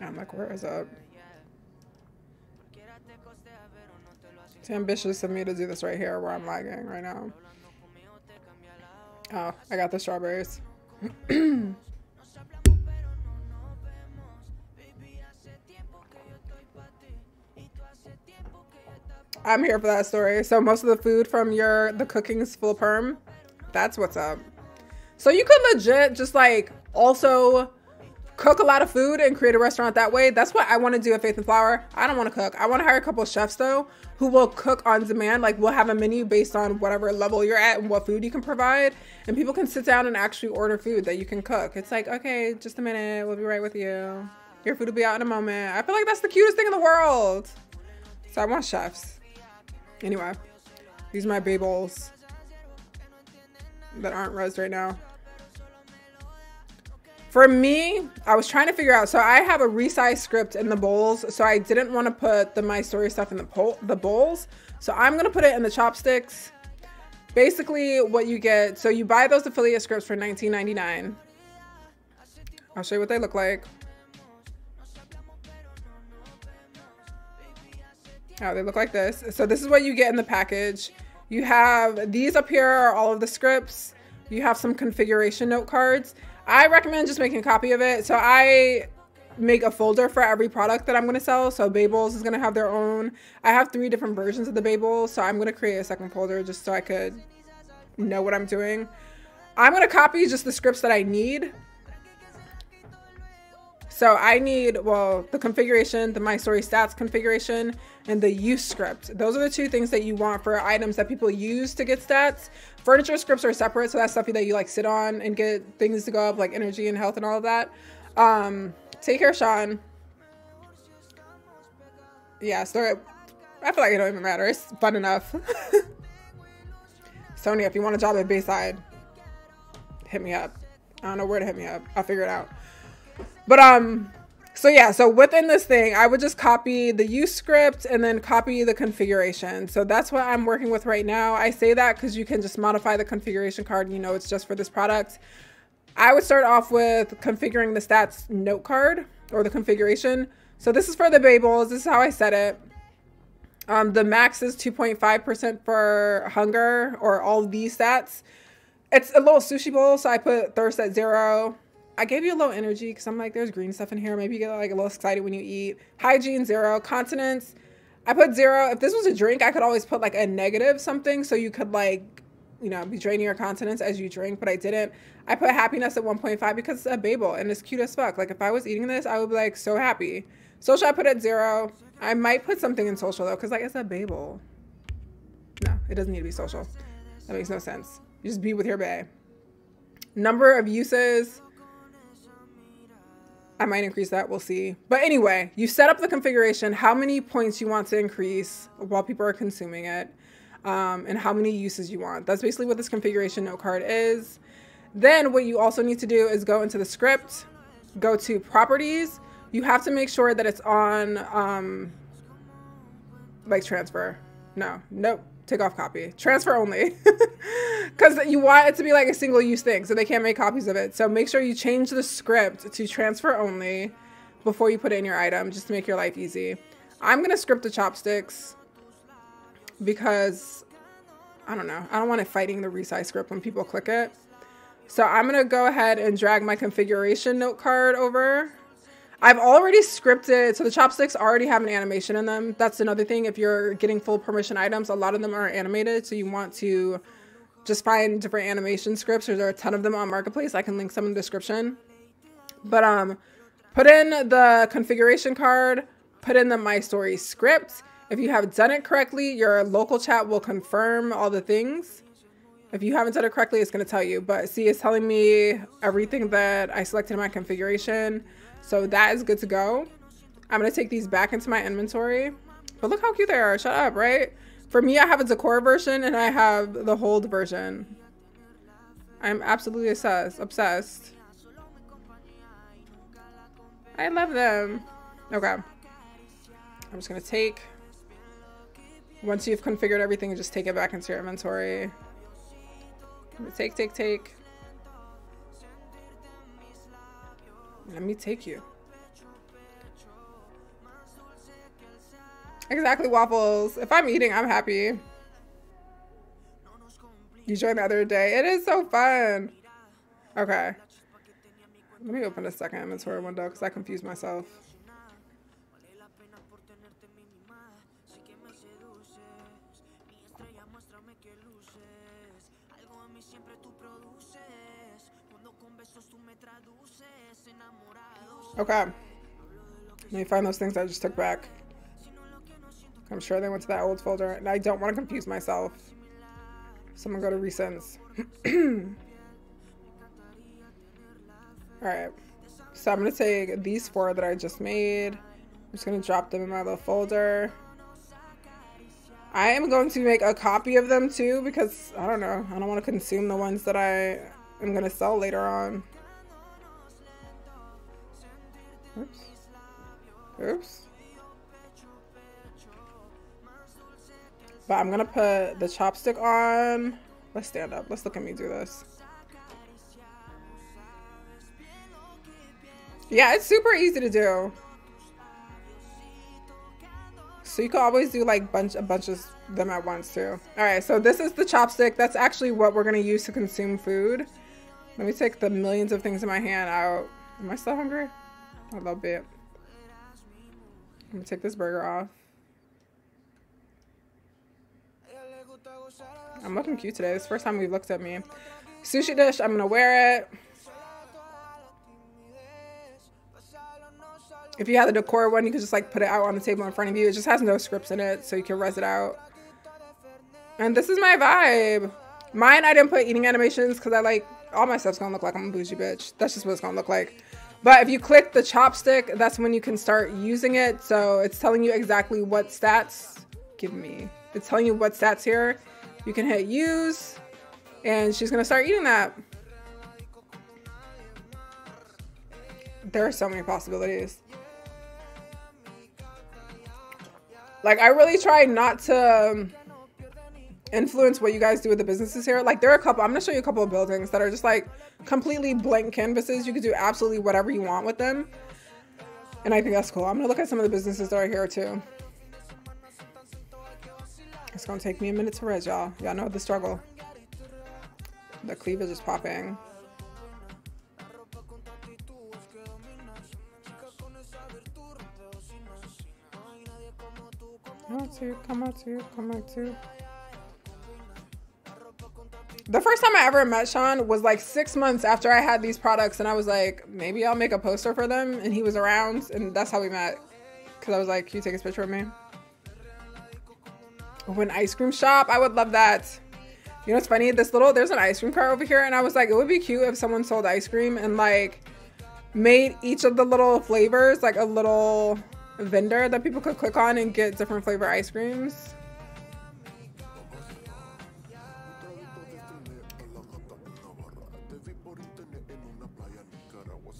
I'm like, where is it? It's ambitious of me to do this right here where I'm lagging right now. Oh, I got the strawberries. I'm here for that story. So most of the food from your the cooking's full perm. That's what's up. So you could legit just like also cook a lot of food and create a restaurant that way. That's what I want to do at Faith and Flower. I don't want to cook. I want to hire a couple of chefs though who will cook on demand. Like we'll have a menu based on whatever level you're at and what food you can provide. And people can sit down and actually order food that you can cook. It's like, okay, just a minute. We'll be right with you. Your food will be out in a moment. I feel like that's the cutest thing in the world. So I want chefs. Anyway, these are my Babels that aren't res right now. For me, I was trying to figure out. So I have a resize script in the bowls. So I didn't want to put the My Story stuff in the, the bowls. So I'm going to put it in the chopsticks. Basically, what you get. So you buy those affiliate scripts for $19.99. I'll show you what they look like. Oh, they look like this. So this is what you get in the package. You have these up here are all of the scripts. You have some configuration note cards. I recommend just making a copy of it. So I make a folder for every product that I'm going to sell. So Babels is going to have their own. I have three different versions of the Babels. So I'm going to create a second folder just so I could know what I'm doing. I'm going to copy just the scripts that I need. So I need, well, the configuration, the My Story Stats configuration, and the use script. Those are the two things that you want for items that people use to get stats. Furniture scripts are separate, so that's stuff that you like sit on and get things to go up, like energy and health and all of that. Um, take care, Sean. Yeah, story. I feel like it don't even matter. It's fun enough. Sonia, if you want a job at Bayside, hit me up. I don't know where to hit me up. I'll figure it out. But um, so yeah, so within this thing, I would just copy the use script and then copy the configuration. So that's what I'm working with right now. I say that because you can just modify the configuration card and you know it's just for this product. I would start off with configuring the stats note card or the configuration. So this is for the Babels. This is how I set it. Um, the max is 2.5% for hunger or all these stats. It's a little sushi bowl, so I put thirst at zero I gave you a low energy because I'm like, there's green stuff in here. Maybe you get like a little excited when you eat. Hygiene, zero. Continence, I put zero. If this was a drink, I could always put like a negative something so you could like, you know, be draining your continence as you drink, but I didn't. I put happiness at 1.5 because it's a Babel and it's cute as fuck. Like if I was eating this, I would be like so happy. Social, I put at zero. I might put something in social though because like it's a Babel. No, it doesn't need to be social. That makes no sense. You just be with your bae. Number of uses. I might increase that. We'll see. But anyway, you set up the configuration, how many points you want to increase while people are consuming it, um, and how many uses you want. That's basically what this configuration note card is. Then what you also need to do is go into the script, go to properties. You have to make sure that it's on um, like transfer. No, nope take off copy. Transfer only. Because you want it to be like a single use thing, so they can't make copies of it. So make sure you change the script to transfer only before you put it in your item, just to make your life easy. I'm to script the chopsticks because, I don't know, I don't want it fighting the resize script when people click it. So I'm to go ahead and drag my configuration note card over I've already scripted, so the chopsticks already have an animation in them. That's another thing. If you're getting full permission items, a lot of them are animated, so you want to just find different animation scripts. There are a ton of them on Marketplace. I can link some in the description. But um, put in the configuration card, put in the My Story script. If you have done it correctly, your local chat will confirm all the things. If you haven't done it correctly, it's going to tell you. But see, it's telling me everything that I selected in my configuration. So that is good to go. I'm going to take these back into my inventory. But look how cute they are. Shut up, right? For me, I have a decor version and I have the hold version. I'm absolutely obsessed. obsessed. I love them. Okay. I'm just going to take... Once you've configured everything, just take it back into your inventory. Take, take, take. Let me take you. Exactly, waffles. If I'm eating, I'm happy. You joined the other day. It is so fun. Okay. Let me open a second inventory window because I confused myself. Okay. Let me find those things I just took back. I'm sure they went to that old folder. And I don't want to confuse myself. Someone go to recents. Alright. So I'm going to take these four that I just made. I'm just going to drop them in my little folder. I am going to make a copy of them too because, I don't know, I don't want to consume the ones that I am going to sell later on. Oops. Oops. But I'm gonna put the chopstick on. Let's stand up. Let's look at me do this. Yeah, it's super easy to do. So you can always do like bunch a bunch of them at once too. All right, so this is the chopstick. That's actually what we're gonna use to consume food. Let me take the millions of things in my hand out. Am I still hungry? A little bit. I'm gonna take this burger off. I'm looking cute today. It's the first time we've looked at me. Sushi dish, I'm gonna wear it. If you had the decor one, you could just like put it out on the table in front of you. It just has no scripts in it, so you can rez it out. And this is my vibe. Mine, I didn't put eating animations because I like, all my stuff's gonna look like I'm a bougie bitch. That's just what it's gonna look like. But if you click the chopstick, that's when you can start using it. So it's telling you exactly what stats. Give me. It's telling you what stats here. You can hit use and she's to start eating that. There are so many possibilities. Like I really try not to um, influence what you guys do with the businesses here. Like there are a couple, I'm gonna show you a couple of buildings that are just like completely blank canvases. You can do absolutely whatever you want with them. And I think that's cool. I'm gonna look at some of the businesses that are here too. It's gonna take me a minute to rez, y'all. Y'all know the struggle. The cleavage is popping. Come out to you, come out to you, come out to you. The first time I ever met Sean was like six months after I had these products, and I was like, maybe I'll make a poster for them. And he was around, and that's how we met. Because I was like, can you take a picture of me? An ice cream shop. I would love that. You know what's funny? This little, there's an ice cream car over here, and I was like, it would be cute if someone sold ice cream and like made each of the little flavors like a little vendor that people could click on and get different flavor ice creams.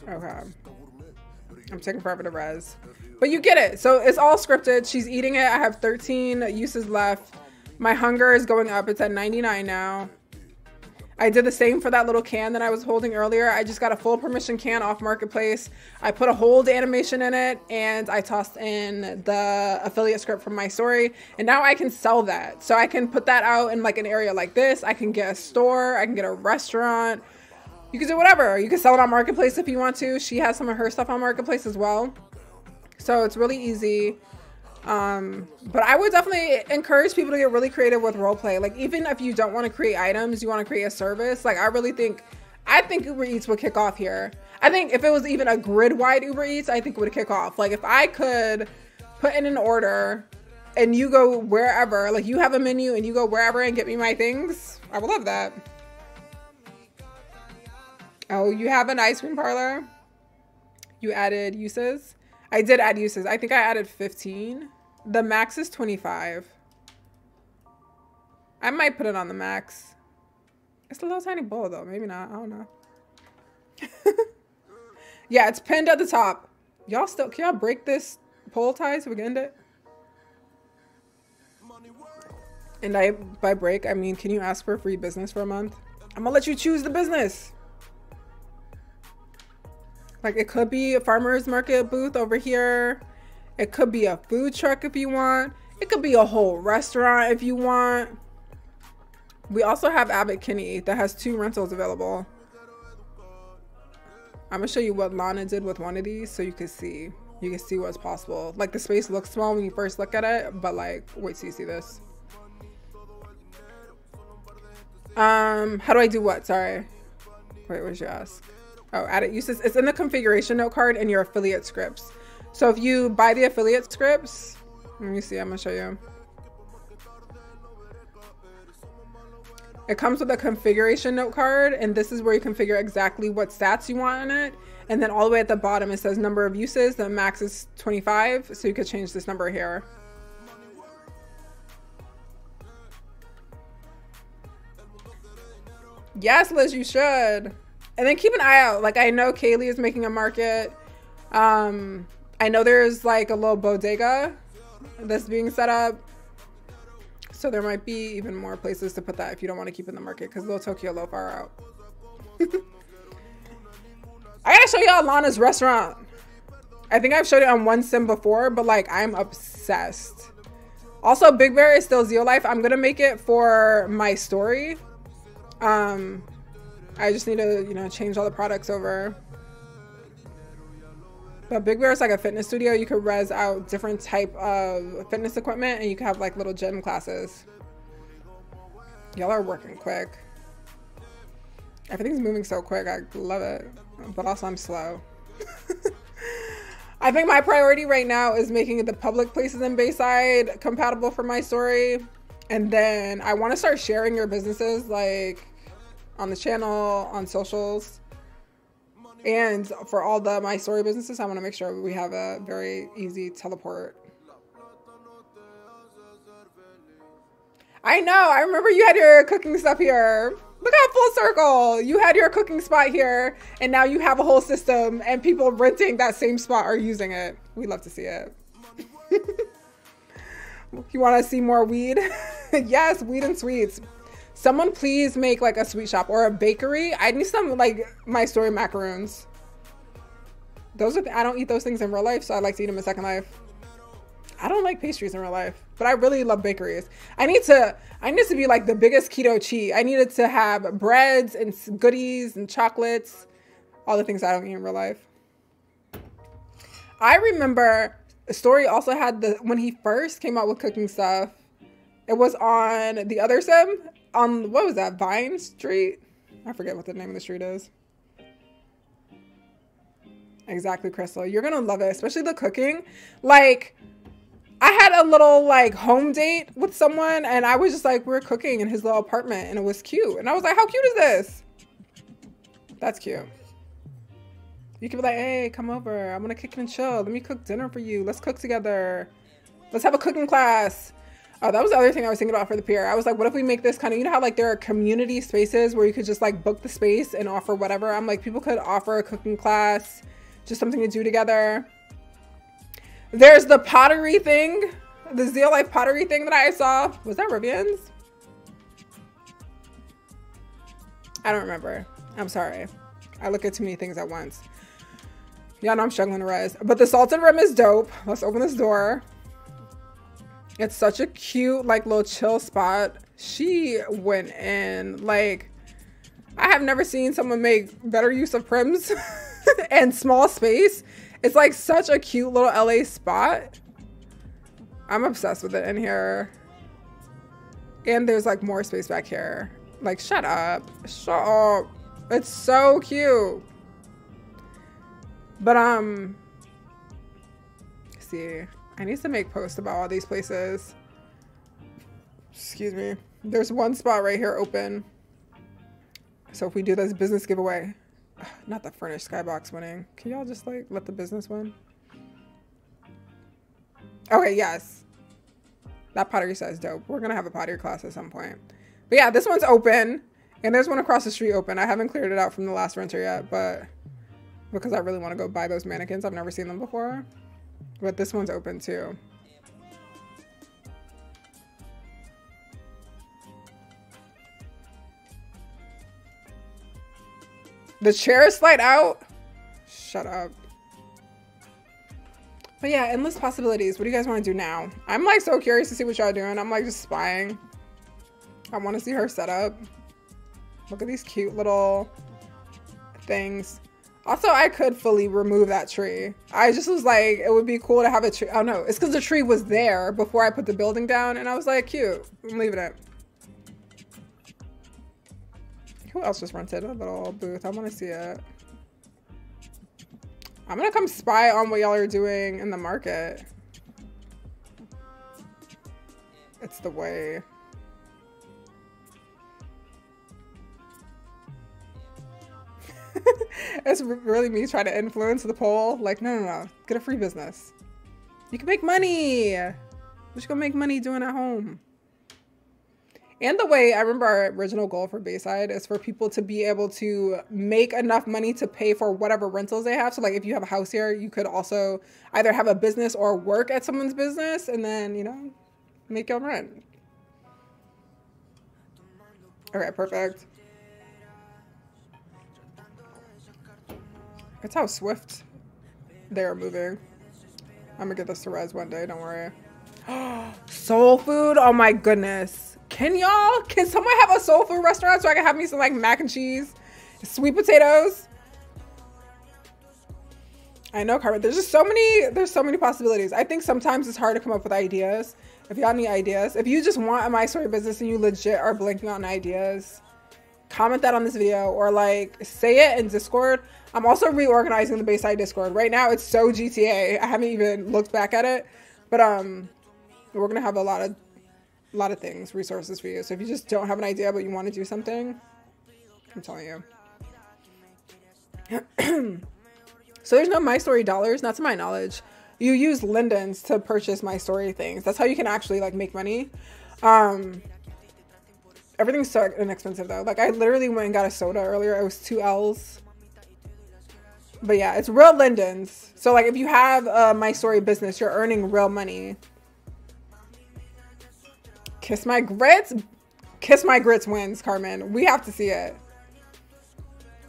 Okay. I'm taking forever to rez. But you get it. So it's all scripted. She's eating it. I have 13 uses left. My hunger is going up. It's at 99 now. I did the same for that little can that I was holding earlier. I just got a full permission can off Marketplace. I put a hold animation in it and I tossed in the affiliate script from my story. And now I can sell that. So I can put that out in like an area like this. I can get a store. I can get a restaurant. You can do whatever. You can sell it on Marketplace if you want to. She has some of her stuff on Marketplace as well. So it's really easy. Um, but I would definitely encourage people to get really creative with role play. Like even if you don't want to create items, you want to create a service. Like I really think, I think Uber Eats would kick off here. I think if it was even a grid wide Uber Eats, I think it would kick off. Like if I could put in an order and you go wherever, like you have a menu and you go wherever and get me my things, I would love that. Oh, you have an ice cream parlor? You added uses? I did add uses. I think I added 15. The max is 25. I might put it on the max. It's a little tiny bowl though. Maybe not. I don't know. yeah, it's pinned at the top. Y'all still, can y'all break this poll tie so we can end it? And I, by break, I mean, can you ask for free business for a month? I'm gonna let you choose the business. Like it could be a farmer's market booth over here. It could be a food truck if you want. It could be a whole restaurant if you want. We also have Abbott Kinney that has two rentals available. I'm gonna show you what Lana did with one of these so you can see. You can see what's possible. Like the space looks small when you first look at it, but like, wait till you see this. Um, how do I do what? Sorry. Wait, where's your ask? Oh, add it uses. It's in the configuration note card in your affiliate scripts. So if you buy the affiliate scripts, let me see, I'm gonna show you. It comes with a configuration note card, and this is where you configure exactly what stats you want in it. And then all the way at the bottom, it says number of uses. The max is 25, so you could change this number here. Yes, Liz, you should and then keep an eye out. Like I know Kaylee is making a market. Um, I know there's like a little bodega that's being set up. So there might be even more places to put that if you don't want to keep in the market because Little Tokyo little far out. I gotta show y'all Lana's restaurant. I think I've showed it on one sim before, but like I'm obsessed. Also, Big Bear is still Zeo Life. I'm gonna make it for my story. Um, I just need to, you know, change all the products over. But Big Bear is like a fitness studio. You could rez out different type of fitness equipment and you could have like little gym classes. Y'all are working quick. Everything's moving so quick. I love it. But also I'm slow. I think my priority right now is making the public places in Bayside compatible for my story. And then I want to start sharing your businesses like on the channel, on socials. And for all the my story businesses, I want to make sure we have a very easy teleport. I know. I remember you had your cooking stuff here. Look how full circle. You had your cooking spot here, and now you have a whole system, and people renting that same spot are using it. We love to see it. you want to see more weed? yes, weed and sweets. Someone please make like a sweet shop or a bakery. I need some like my story macaroons. Those are, I don't eat those things in real life, so I like to eat them in Second Life. I don't like pastries in real life, but I really love bakeries. I need to, I need to be like the biggest keto cheat. I needed to have breads and goodies and chocolates, all the things I don't eat in real life. I remember Story also had the when he first came out with cooking stuff. It was on the other sim on what was that Vine Street? I forget what the name of the street is. Exactly, Crystal. You're gonna love it, especially the cooking. Like, I had a little like home date with someone, and I was just like, we are cooking in his little apartment, and it was cute. And I was like, how cute is this? That's cute. You can be like, hey, come over. I'm gonna kick and chill. Let me cook dinner for you. Let's cook together. Let's have a cooking class. Oh, that was the other thing I was thinking about for the pier. I was like, what if we make this kind of, you know how like there are community spaces where you could just like book the space and offer whatever. I'm like, people could offer a cooking class, just something to do together. There's the pottery thing, the Zeal Life pottery thing that I saw. Was that Rivian's? I don't remember. I'm sorry. I look at too many things at once. Yeah, no, I'm struggling to rise. But the salted rim is dope. Let's open this door. It's such a cute, like, little chill spot. She went in. Like, I have never seen someone make better use of prims and small space. It's like such a cute little LA spot. I'm obsessed with it in here. And there's like more space back here. Like, shut up. Shut up. It's so cute. But, um, see, I need to make posts about all these places. Excuse me. There's one spot right here open. So if we do this business giveaway, not the furnished skybox winning. Can y'all just like let the business win? Okay, yes. That pottery set is dope. We're gonna have a pottery class at some point. But yeah, this one's open. And there's one across the street open. I haven't cleared it out from the last renter yet, but because I really want to go buy those mannequins. I've never seen them before. But this one's open too. The chair slide out? Shut up. But yeah, endless possibilities. What do you guys want to do now? I'm like so curious to see what y'all doing. I'm like just spying. I want to see her setup. Look at these cute little things. Also, I could fully remove that tree. I just was like, it would be cool to have a tree. Oh no, it's because the tree was there before I put the building down and I was like, cute. I'm leaving it. Who else just rented a little booth? I want to see it. I'm gonna come spy on what y'all are doing in the market. It's the way. it's really me trying to influence the poll. Like, no, no, no. Get a free business. You can make money. What you gonna make money doing at home? And the way I remember our original goal for Bayside is for people to be able to make enough money to pay for whatever rentals they have. So, like, if you have a house here, you could also either have a business or work at someone's business and then, you know, make your rent. Okay, perfect. It's how swift they're moving. I'm gonna get this to Rez one day, don't worry. soul food? Oh my goodness. Can y'all, can someone have a soul food restaurant so I can have me some like mac and cheese, sweet potatoes? I know, Carmen. There's just so many, there's so many possibilities. I think sometimes it's hard to come up with ideas. If y'all need ideas, if you just want a My Story business and you legit are blanking on ideas, comment that on this video or like say it in Discord. I'm also reorganizing the Bayside Discord. Right now it's so GTA. I haven't even looked back at it, but um, we're gonna have a lot of a lot of things, resources for you. So if you just don't have an idea but you want to do something, I'm telling you. so there's no My Story dollars, not to my knowledge. You use Linden's to purchase My Story things. That's how you can actually like make money. Um, everything's so inexpensive though. Like I literally went and got a soda earlier. It was two L's. But yeah, it's real Linden's. So like if you have a My Story business, you're earning real money. Kiss my grits. Kiss my grits wins, Carmen. We have to see it.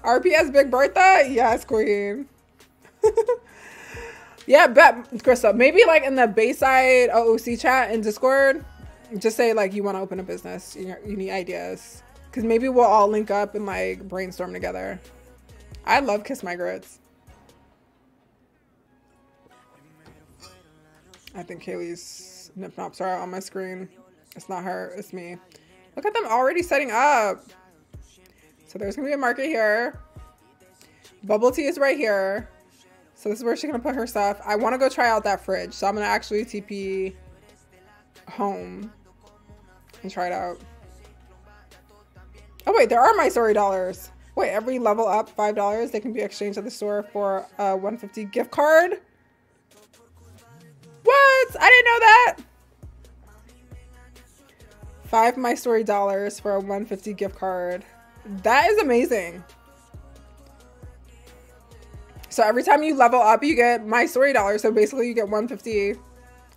RPS Big Bertha? Yes, queen. yeah, bet, Krista. Maybe like in the Bayside OOC chat in Discord, just say like you want to open a business. You, you need ideas. Because maybe we'll all link up and like brainstorm together. I love Kiss My Grits. I think Kaylee's nip nops are on my screen. It's not her, it's me. Look at them already setting up. So there's gonna be a market here. Bubble tea is right here. So this is where she's gonna put her stuff. I wanna go try out that fridge. So I'm gonna actually TP home and try it out. Oh wait, there are my story dollars. Wait, every level up $5, they can be exchanged at the store for a 150 gift card. What? I didn't know that. Five My Story dollars for a 150 gift card. That is amazing. So every time you level up, you get My Story dollars. So basically you get 150.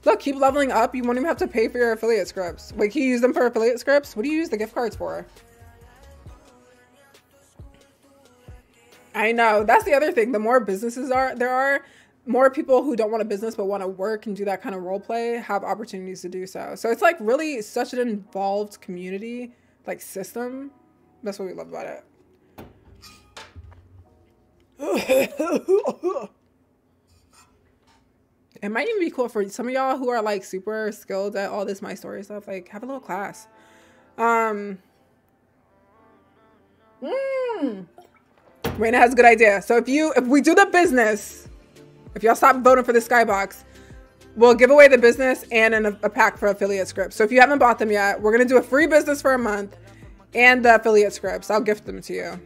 Look, keep leveling up. You won't even have to pay for your affiliate scripts. Wait, can you use them for affiliate scripts? What do you use the gift cards for? I know. That's the other thing. The more businesses are there are, more people who don't want a business but want to work and do that kind of role play have opportunities to do so. So it's like really such an involved community, like system. That's what we love about it. it might even be cool for some of y'all who are like super skilled at all this my story stuff. Like have a little class. Um. Mm. Raina has a good idea. So if you if we do the business if y'all stop voting for the skybox, we'll give away the business and an, a pack for affiliate scripts. So if you haven't bought them yet, we're gonna do a free business for a month and the affiliate scripts. I'll gift them to you.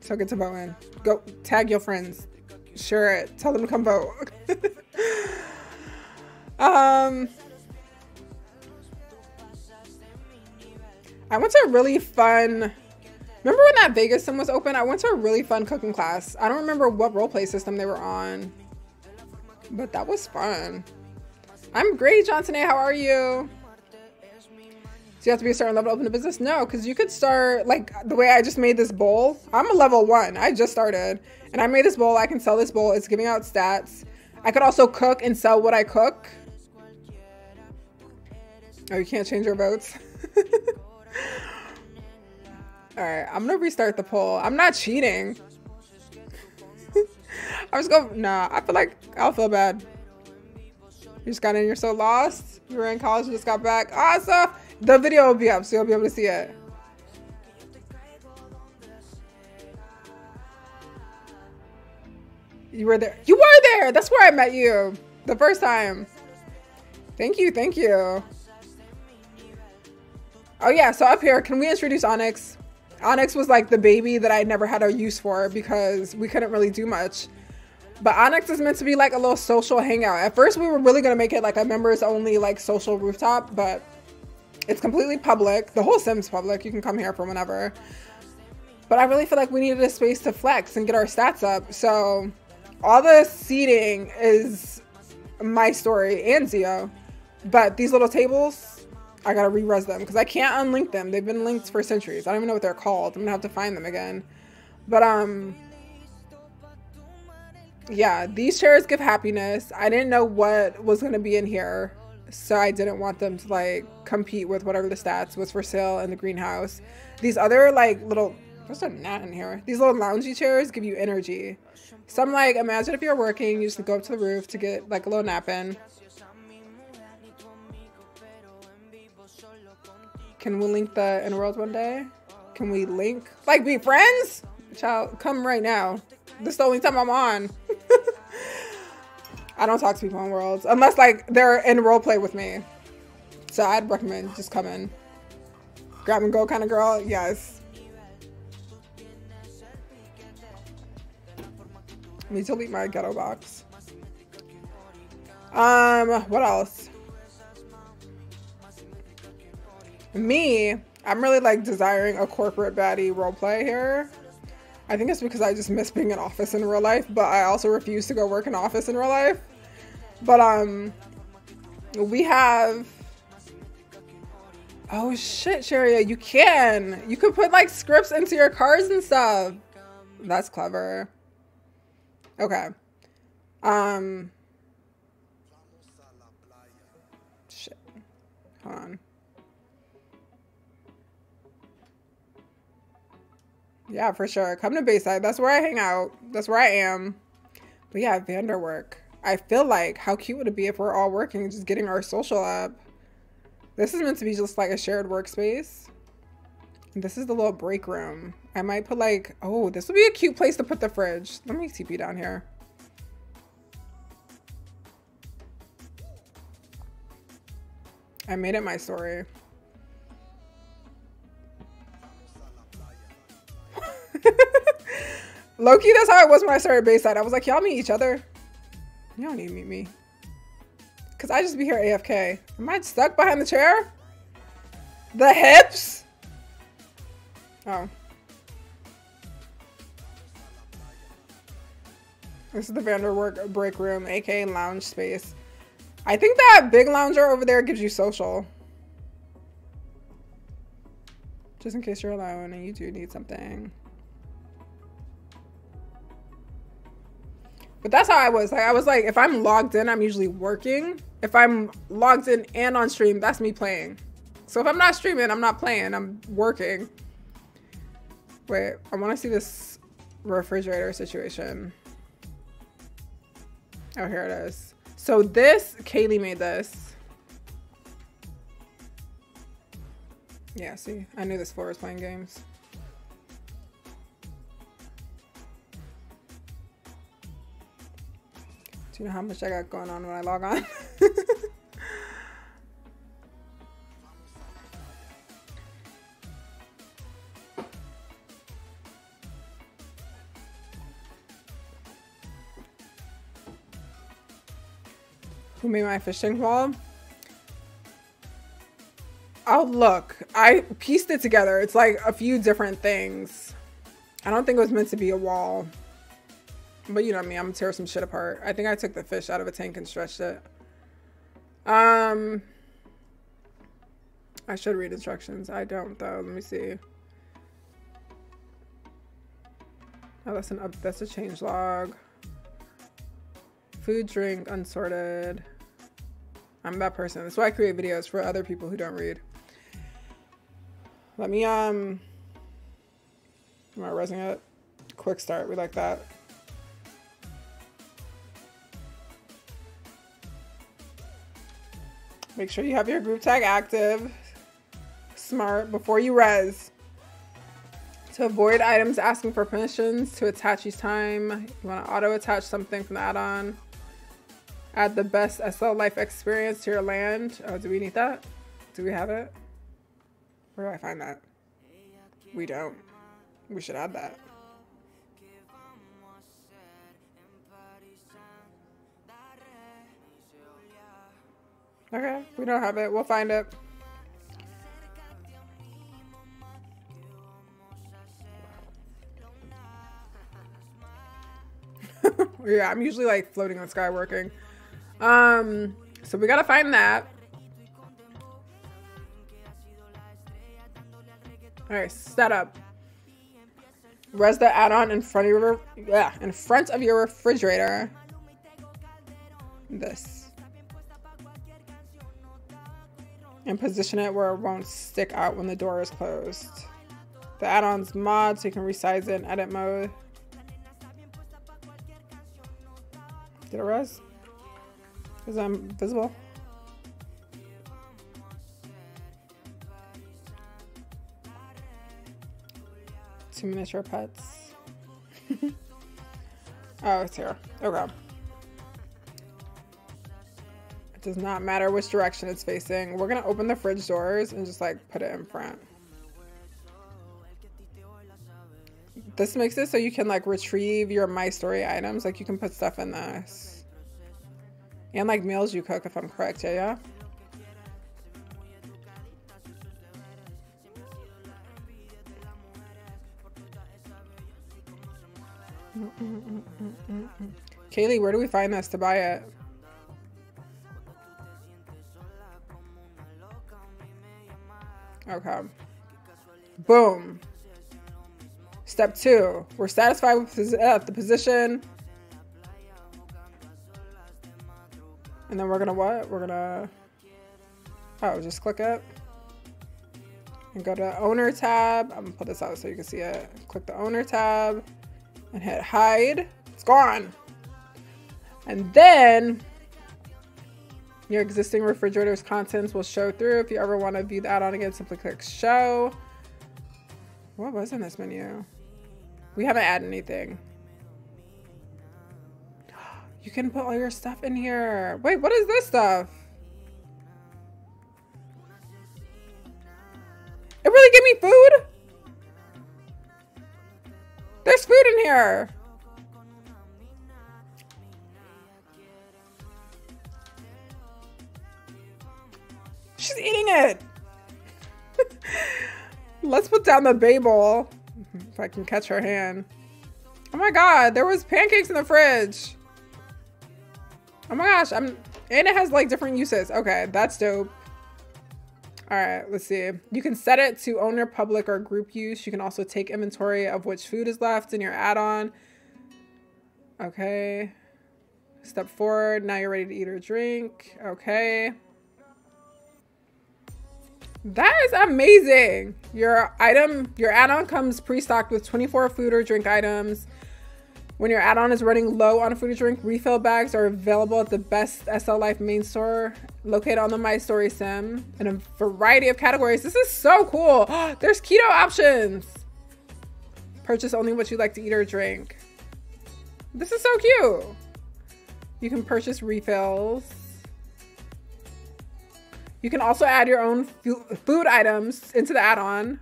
So get to voting. Go tag your friends. Share it. Tell them to come vote. um I went to a really fun Remember when that Vegas sim was open? I went to a really fun cooking class. I don't remember what roleplay system they were on, but that was fun. I'm great, Johnson A. How are you? Do you have to be a certain level to open a business? No, because you could start like the way I just made this bowl. I'm a level one. I just started and I made this bowl. I can sell this bowl. It's giving out stats. I could also cook and sell what I cook. Oh, you can't change your votes. All right, I'm gonna restart the poll. I'm not cheating. I was going, nah, I feel like I'll feel bad. You just got in, you're so lost. You were in college, You just got back. Awesome. The video will be up, so you'll be able to see it. You were there. You were there. That's where I met you the first time. Thank you. Thank you. Oh yeah. So up here, can we introduce Onyx? Onyx was like the baby that I never had a use for because we couldn't really do much. But Onyx is meant to be like a little social hangout. At first, we were really gonna make it like a members only like social rooftop, but it's completely public. The whole Sim's public. You can come here for whenever. But I really feel like we needed a space to flex and get our stats up. So all the seating is my story and Zio. But these little tables, I gotta re-rez them because I can't unlink them. They've been linked for centuries. I don't even know what they're called. I'm gonna have to find them again. But um yeah, these chairs give happiness. I didn't know what was gonna be in here. So I didn't want them to like compete with whatever the stats was for sale in the greenhouse. These other like little there's a gnat in here. These little loungy chairs give you energy. So I'm like, imagine if you're working, you just go up to the roof to get like a little nap in. Can we link the inner world one day? Can we link? Like be friends? Child, come right now. This is the only time I'm on. I don't talk to people in worlds. Unless like they're in role play with me. So I'd recommend just come in. Grab and go kind of girl, yes. Need to delete my ghetto box. Um, what else? Me, I'm really like desiring a corporate baddie roleplay here. I think it's because I just miss being in office in real life, but I also refuse to go work in office in real life. But um we have Oh shit, Sharia, you can. You can put like scripts into your cars and stuff. That's clever. Okay. Um shit. Hold on. Yeah, for sure. Come to Bayside. That's where I hang out. That's where I am. But yeah, Vanderwerk. I feel like how cute would it be if we're all working, and just getting our social up. This is meant to be just like a shared workspace. This is the little break room. I might put like, oh, this would be a cute place to put the fridge. Let me TP down here. I made it my story. Loki, that's how it was when I started Bayside. I was like, y'all meet each other. You don't need to meet me. Cause I just be here AFK. Am I stuck behind the chair? The hips? Oh. This is the Vanderwerk break room, aka lounge space. I think that big lounger over there gives you social. Just in case you're alone and you do need something. But that's how I was. Like I was like, if I'm logged in, I'm usually working. If I'm logged in and on stream, that's me playing. So if I'm not streaming, I'm not playing. I'm working. Wait, I want to see this refrigerator situation. Oh, here it is. So this, Kaylee made this. Yeah, see, I knew this floor was playing games. Do you know how much I got going on when I log on? Who made my fishing wall? Oh, look. I pieced it together. It's like a few different things. I don't think it was meant to be a wall. But you know me, I'm gonna tear some shit apart. I think I took the fish out of a tank and stretched it. Um, I should read instructions. I don't though. Let me see. Oh, that's an up. That's a change log. Food, drink, unsorted. I'm that person. That's why I create videos for other people who don't read. Let me um. Am I rezzing it? Quick start. We like that. Make sure you have your group tag active. Smart before you rez. To avoid items asking for permissions to attach each time, you want to auto attach something from the add-on. Add the best SL life experience to your land. Oh, do we need that? Do we have it? Where do I find that? We don't. We should add that. Okay, we don't have it. We'll find it. yeah, I'm usually like floating on sky working. Um, so we gotta find that. All right, setup. Rez the add-on in front of your yeah, in front of your refrigerator. This. And position it where it won't stick out when the door is closed. The add-on's mod so you can resize it in edit mode. Did it rez? Is that visible? Two miniature pets. oh, it's here. Okay does not matter which direction it's facing. We're gonna open the fridge doors and just like put it in front. This makes it so you can like retrieve your My Story items. Like you can put stuff in this. And like meals you cook if I'm correct, yeah, yeah? Mm -mm -mm Kaylee, where do we find this to buy it? Okay. Boom. Step two, we're satisfied with uh, the position. And then we're gonna what? We're gonna, oh, just click it. And go to owner tab. I'm gonna put this out so you can see it. Click the owner tab and hit hide. It's gone. And then your existing refrigerator's contents will show through. If you ever want to view the add-on again, simply click show. What was in this menu? We haven't added anything. You can put all your stuff in here. Wait, what is this stuff? It really gave me food? There's food in here. She's eating it. Let's put down the Babel. If I can catch her hand. Oh my god, there was pancakes in the fridge. Oh my gosh, I'm and it has like different uses. Okay, that's dope. All right, let's see. You can set it to owner, public, or group use. You can also take inventory of which food is left in your add-on. Okay. Step forward. Now you're ready to eat or drink. Okay. That is amazing. Your item, your add-on comes pre-stocked with 24 food or drink items. When your add-on is running low on food or drink, refill bags are available at the best SL Life main store located on the My Story sim in a variety of categories. This is so cool. There's keto options. Purchase only what you like to eat or drink. This is so cute. You can purchase refills. You can also add your own food items into the add-on.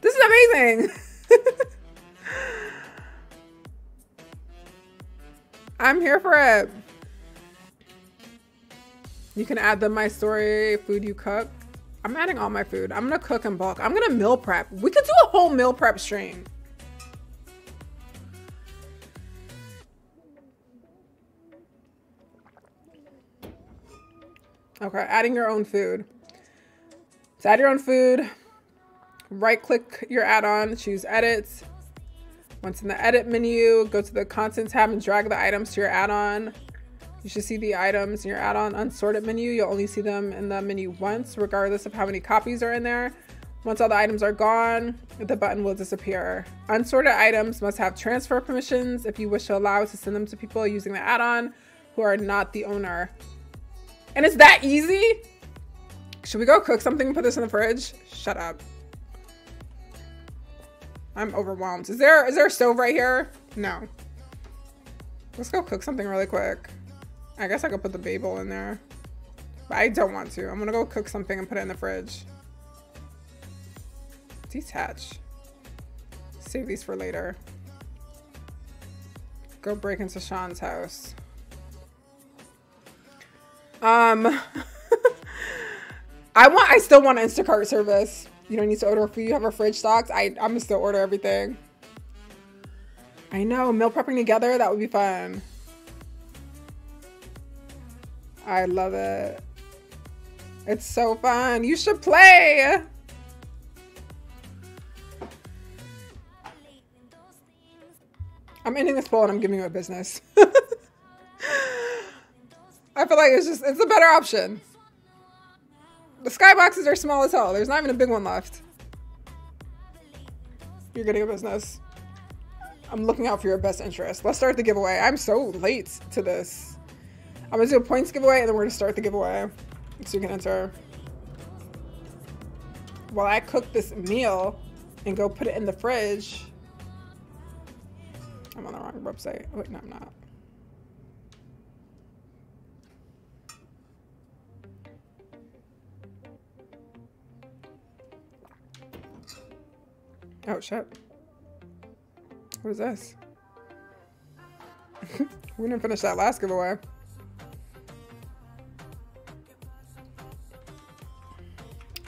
This is amazing. I'm here for it. You can add the My Story food you cook. I'm adding all my food. I'm gonna cook in bulk. I'm gonna meal prep. We could do a whole meal prep stream. Okay, adding your own food. To add your own food, right click your add-on, choose edit, once in the edit menu, go to the content tab and drag the items to your add-on. You should see the items in your add-on unsorted menu. You'll only see them in the menu once, regardless of how many copies are in there. Once all the items are gone, the button will disappear. Unsorted items must have transfer permissions if you wish to allow to send them to people using the add-on who are not the owner. And it's that easy? Should we go cook something and put this in the fridge? Shut up. I'm overwhelmed. Is there is there a stove right here? No. Let's go cook something really quick. I guess I could put the Babel in there. But I don't want to. I'm gonna go cook something and put it in the fridge. Detach. Save these for later. Go break into Sean's house. Um I want I still want an Instacart service. You don't need to order food. You have a fridge stocked. I, I'm gonna still order everything. I know, meal prepping together, that would be fun. I love it. It's so fun. You should play. I'm ending this poll and I'm giving you a business. I feel like it's just, it's a better option. The skyboxes are small as hell. There's not even a big one left. You're getting a business. I'm looking out for your best interest. Let's start the giveaway. I'm so late to this. I'm gonna do a points giveaway and then we're gonna start the giveaway. So you can enter. While I cook this meal and go put it in the fridge. I'm on the wrong website. Wait, no, I'm not. Oh, shit. What is this? we didn't finish that last giveaway.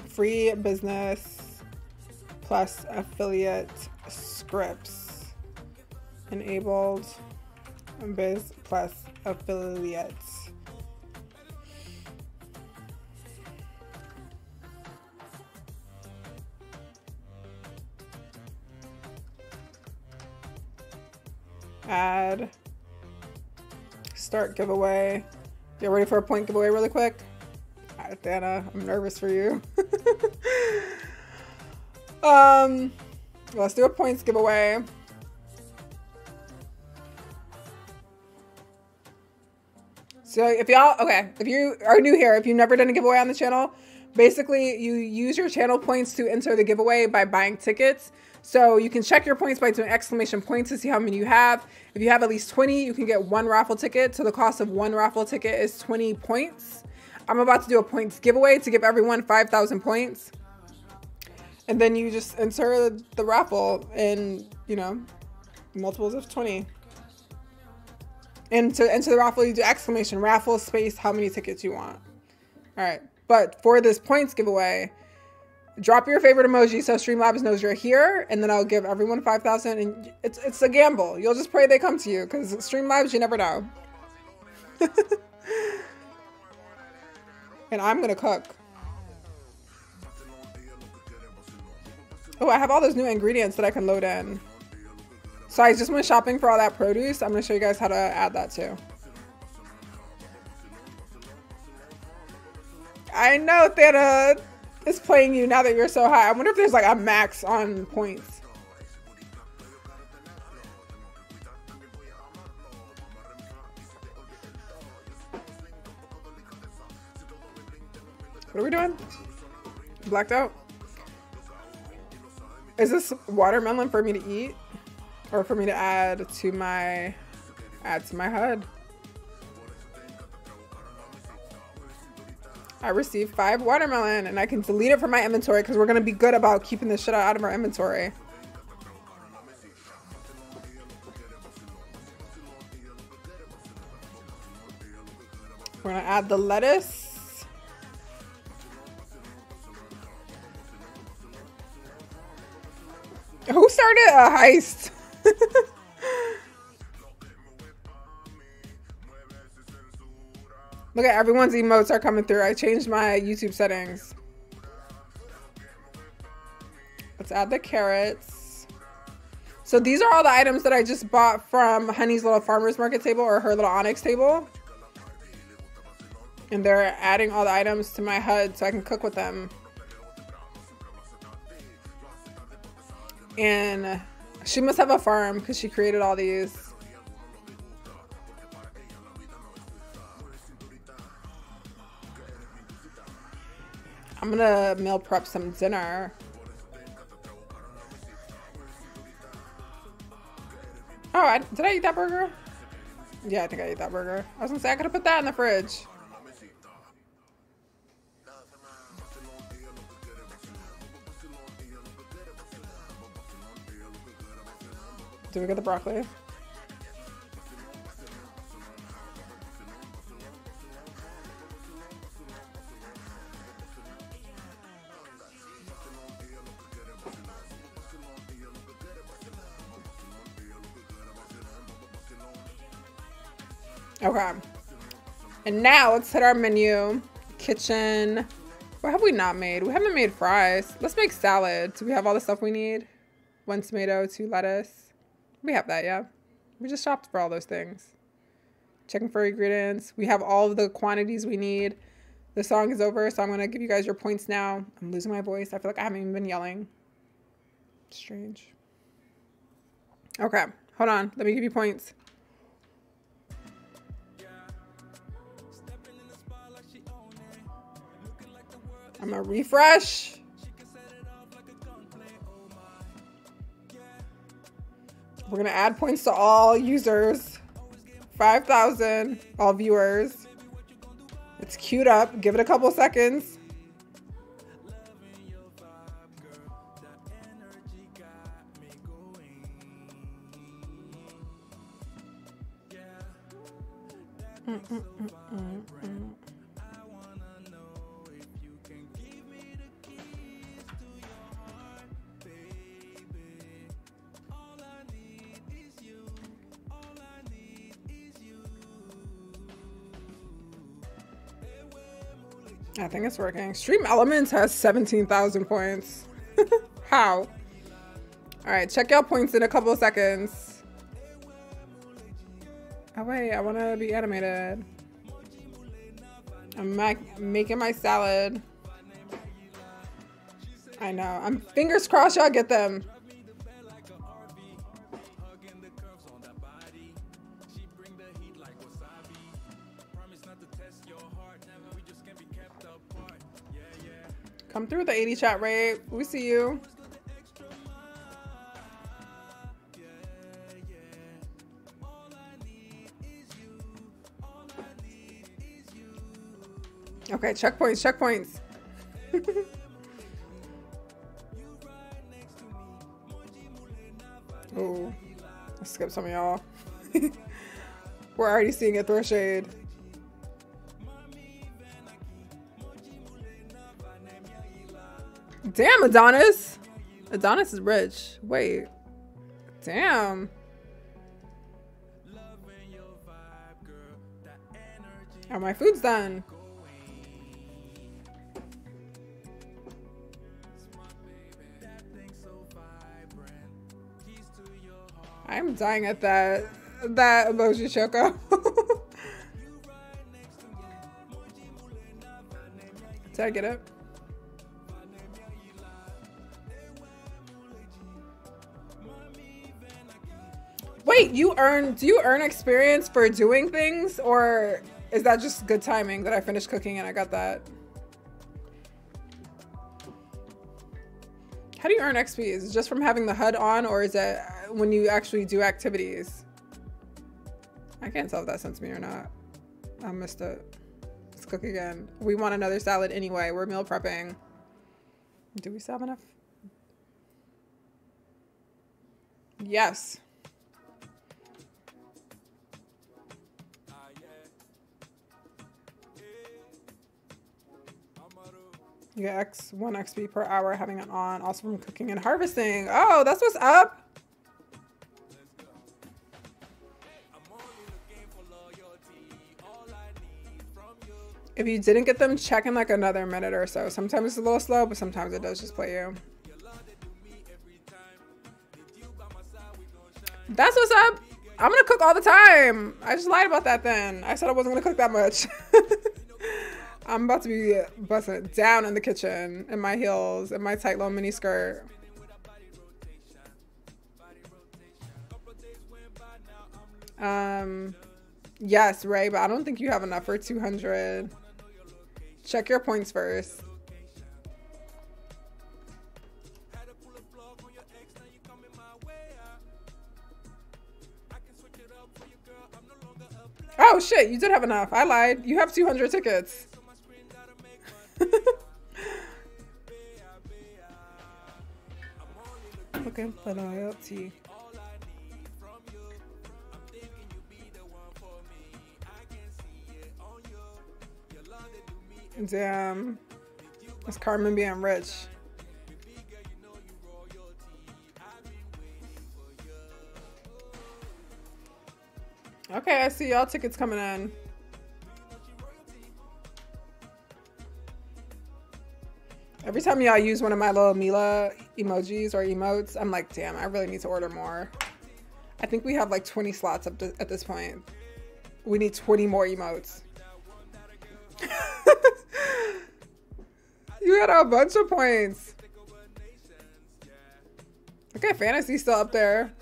Free business plus affiliate scripts. Enabled biz plus affiliates. Add, start giveaway. Get ready for a point giveaway really quick. Right, Dana, I'm nervous for you. um, let's do a points giveaway. So if y'all, okay, if you are new here, if you've never done a giveaway on the channel, basically you use your channel points to enter the giveaway by buying tickets. So you can check your points by doing exclamation points to see how many you have. If you have at least 20, you can get one raffle ticket. So the cost of one raffle ticket is 20 points. I'm about to do a points giveaway to give everyone 5,000 points. And then you just enter the raffle in, you know, multiples of 20. And to enter the raffle, you do exclamation raffle space how many tickets you want. All right. But for this points giveaway, drop your favorite emoji so Streamlabs knows you're here, and then I'll give everyone 5,000. And it's, it's a gamble. You'll just pray they come to you because Streamlabs, you never know. and I'm going to cook. Oh, I have all those new ingredients that I can load in. So I just went shopping for all that produce. I'm going to show you guys how to add that too. I know Theta is playing you now that you're so high. I wonder if there's like a max on points. What are we doing? Blacked out? Is this watermelon for me to eat? Or for me to add to my add to my HUD? I received five watermelon and I can delete it from my inventory because we're going to be good about keeping this shit out of our inventory. We're going to add the lettuce. Who started a heist? Look at everyone's emotes are coming through. I changed my YouTube settings. Let's add the carrots. So these are all the items that I just bought from Honey's little farmer's market table or her little Onyx table. And they're adding all the items to my HUD so I can cook with them. And she must have a farm because she created all these. I'm gonna meal prep some dinner. Oh, I, did I eat that burger? Yeah, I think I ate that burger. I was gonna say I could have put that in the fridge. Did we get the broccoli? Okay. And now let's hit our menu. Kitchen. What have we not made? We haven't made fries. Let's make salad. Do we have all the stuff we need? One tomato, two lettuce. We have that, yeah. We just shopped for all those things. Checking for ingredients. We have all the quantities we need. The song is over, so I'm going to give you guys your points now. I'm losing my voice. I feel like I haven't even been yelling. Strange. Okay, hold on. Let me give you points. I'm gonna refresh. We're gonna add points to all users. 5,000, all viewers. It's queued up. Give it a couple seconds. Mm -mm -mm I think it's working. Stream Elements has 17,000 points. How? All right, check your points in a couple of seconds. Oh wait, I want to be animated. I'm making my salad. I know. I'm fingers crossed y'all get them. The 80 chat rate. We see you. Okay, checkpoints, checkpoints. oh, let's skip some of y'all. We're already seeing a throw shade. Damn, Adonis. Adonis is rich. Wait. Damn. Oh, my food's done. I'm dying at that that emoji choco. Did I get it? You earn do you earn experience for doing things or is that just good timing that I finished cooking and I got that? How do you earn XP? Is it just from having the HUD on or is it when you actually do activities? I can't tell if that sent me or not. I missed it. Let's cook again. We want another salad anyway. We're meal prepping. Do we still have enough? Yes. You get X one XP per hour having it on, also from cooking and harvesting. Oh, that's what's up. If you didn't get them, check in like another minute or so. Sometimes it's a little slow, but sometimes it does just play you. That's what's up. I'm gonna cook all the time. I just lied about that then. I said I wasn't gonna cook that much. I'm about to be busting down in the kitchen in my heels in my tight little mini skirt. Um, yes, Ray, but I don't think you have enough for 200. Check your points first. Oh shit, you did have enough. I lied. You have 200 tickets. Looking for loyalty. Damn. That's Carmen being rich. Okay, I see y'all tickets coming in. Every time y'all use one of my little Meela emojis or emotes, I'm like, damn, I really need to order more. I think we have like 20 slots up to, at this point. We need 20 more emotes. you had a bunch of points. Okay, fantasy's still up there.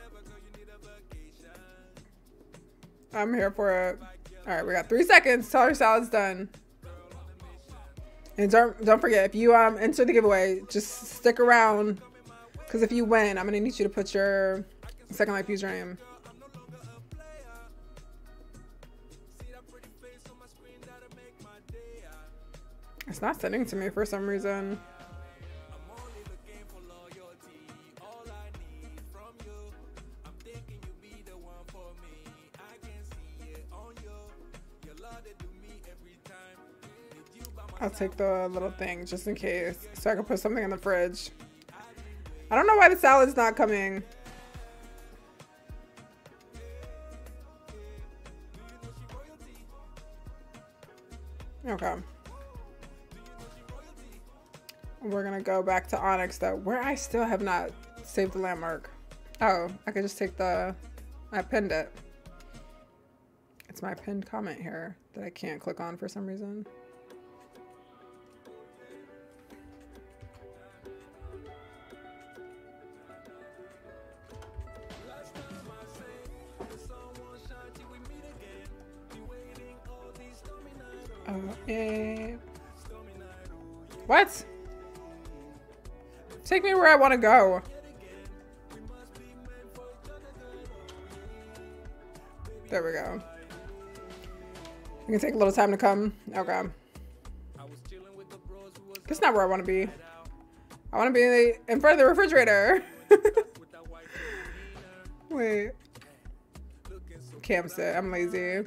I'm here for it. All right, we got three seconds till our salad's done. And don't don't forget if you um enter the giveaway, just stick around because if you win, I'm gonna need you to put your Second Life username. It's not sending to me for some reason. I'll take the little thing just in case so I can put something in the fridge. I don't know why the salad's not coming. Okay. We're gonna go back to Onyx though, where I still have not saved the landmark. Oh, I could just take the, I pinned it. It's my pinned comment here that I can't click on for some reason. Oh, yeah. What? Take me where I want to go. There we go. You can take a little time to come. Okay. That's not where I want to be. I want to be in front of the refrigerator. Wait. Cam said, I'm lazy.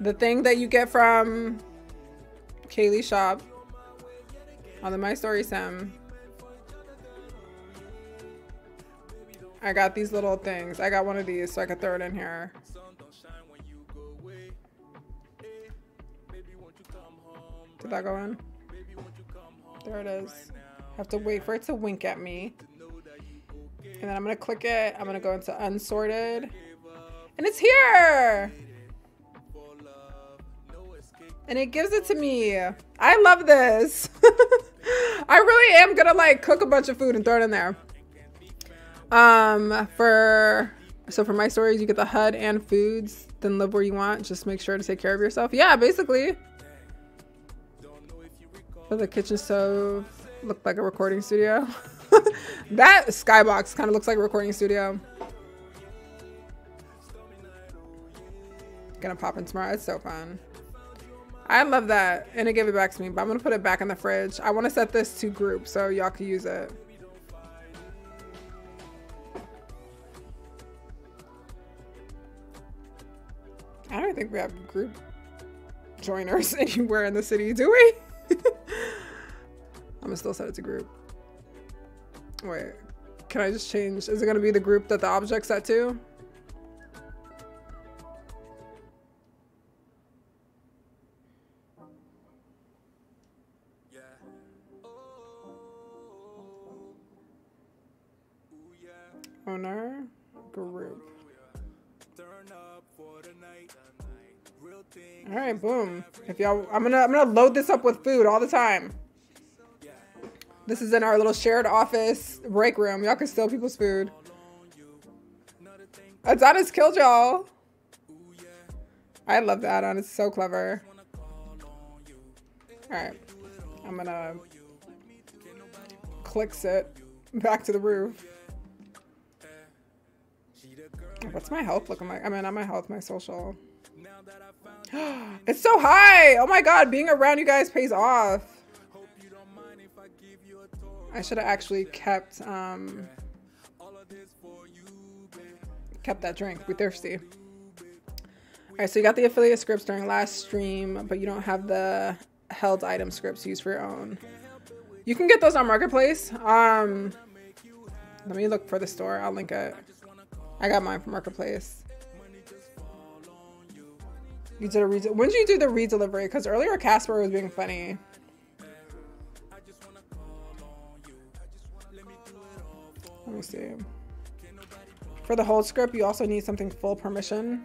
the thing that you get from Kaylee shop on the MyStory Sim. I got these little things. I got one of these so I could throw it in here. Did that go in? There it is. Have to wait for it to wink at me. And then I'm gonna click it. I'm gonna go into unsorted. And it's here! And it gives it to me. I love this. I really am gonna like cook a bunch of food and throw it in there. Um, for so for my stories, you get the HUD and foods, then live where you want. Just make sure to take care of yourself. Yeah, basically. For the kitchen stove, looked like a recording studio. that skybox kind of looks like a recording studio. Gonna pop in tomorrow. It's so fun. I love that. And it gave it back to me, but I'm gonna put it back in the fridge. I wanna set this to group so y'all can use it. I don't think we have group joiners anywhere in the city, do we? I'm gonna still set it to group. Wait, can I just change? Is it gonna be the group that the object's set to? Owner, group. All right, boom. If y'all, I'm gonna, I'm gonna load this up with food all the time. This is in our little shared office break room. Y'all can steal people's food. Adonis killed y'all. I love that. Adonis is so clever. All right, I'm gonna clicks it back to the roof. What's my health looking like? I mean, not my health, my social. it's so high. Oh my god, being around you guys pays off. I should have actually kept um kept that drink. We're thirsty. Alright, so you got the affiliate scripts during last stream, but you don't have the held item scripts used for your own. You can get those on Marketplace. Um let me look for the store. I'll link it. I got mine from Marketplace. You did a re when did you do the redelivery? Because earlier Casper was being funny. Let me see. For the whole script, you also need something full permission.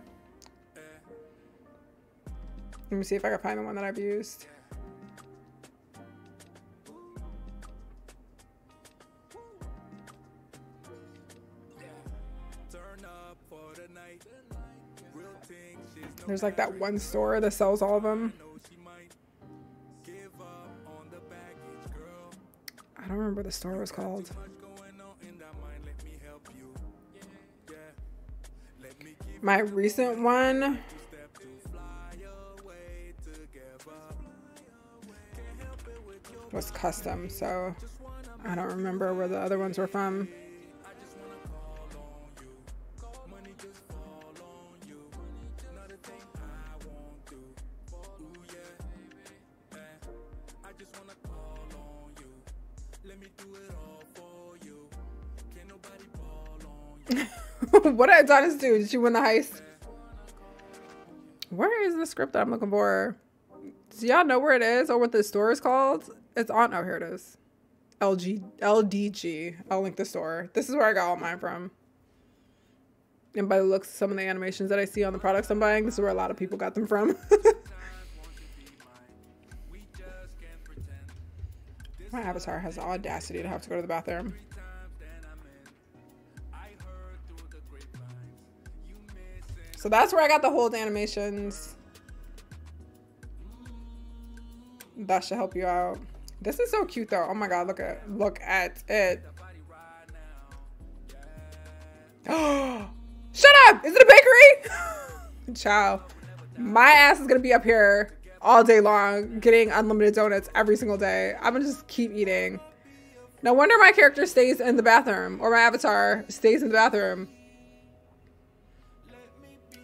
Let me see if I can find the one that I've used. There's like that one store that sells all of them. I don't remember the store was called. My recent one was custom, so I don't remember where the other ones were from. what did Adonis do? Did she win the heist? Where is the script that I'm looking for? Do y'all know where it is or what the store is called? It's on. Oh, here it is. LG LDG. I'll link the store. This is where I got all mine from. And by the looks of some of the animations that I see on the products I'm buying, this is where a lot of people got them from. My avatar has the audacity to have to go to the bathroom. So that's where I got the hold animations. That should help you out. This is so cute though. Oh my god, look at look at it. Oh, shut up! Is it a bakery? Ciao. My ass is gonna be up here all day long getting unlimited donuts every single day. I'm gonna just keep eating. No wonder my character stays in the bathroom or my avatar stays in the bathroom.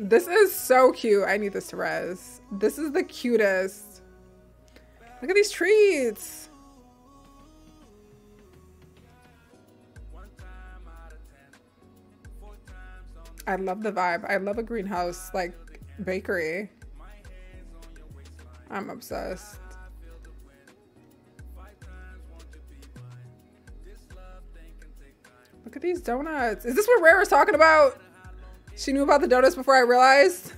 This is so cute. I need this to rez. This is the cutest. Look at these treats. I love the vibe. I love a greenhouse like bakery. I'm obsessed. Look at these donuts. Is this what Rare was talking about? She knew about the donuts before I realized.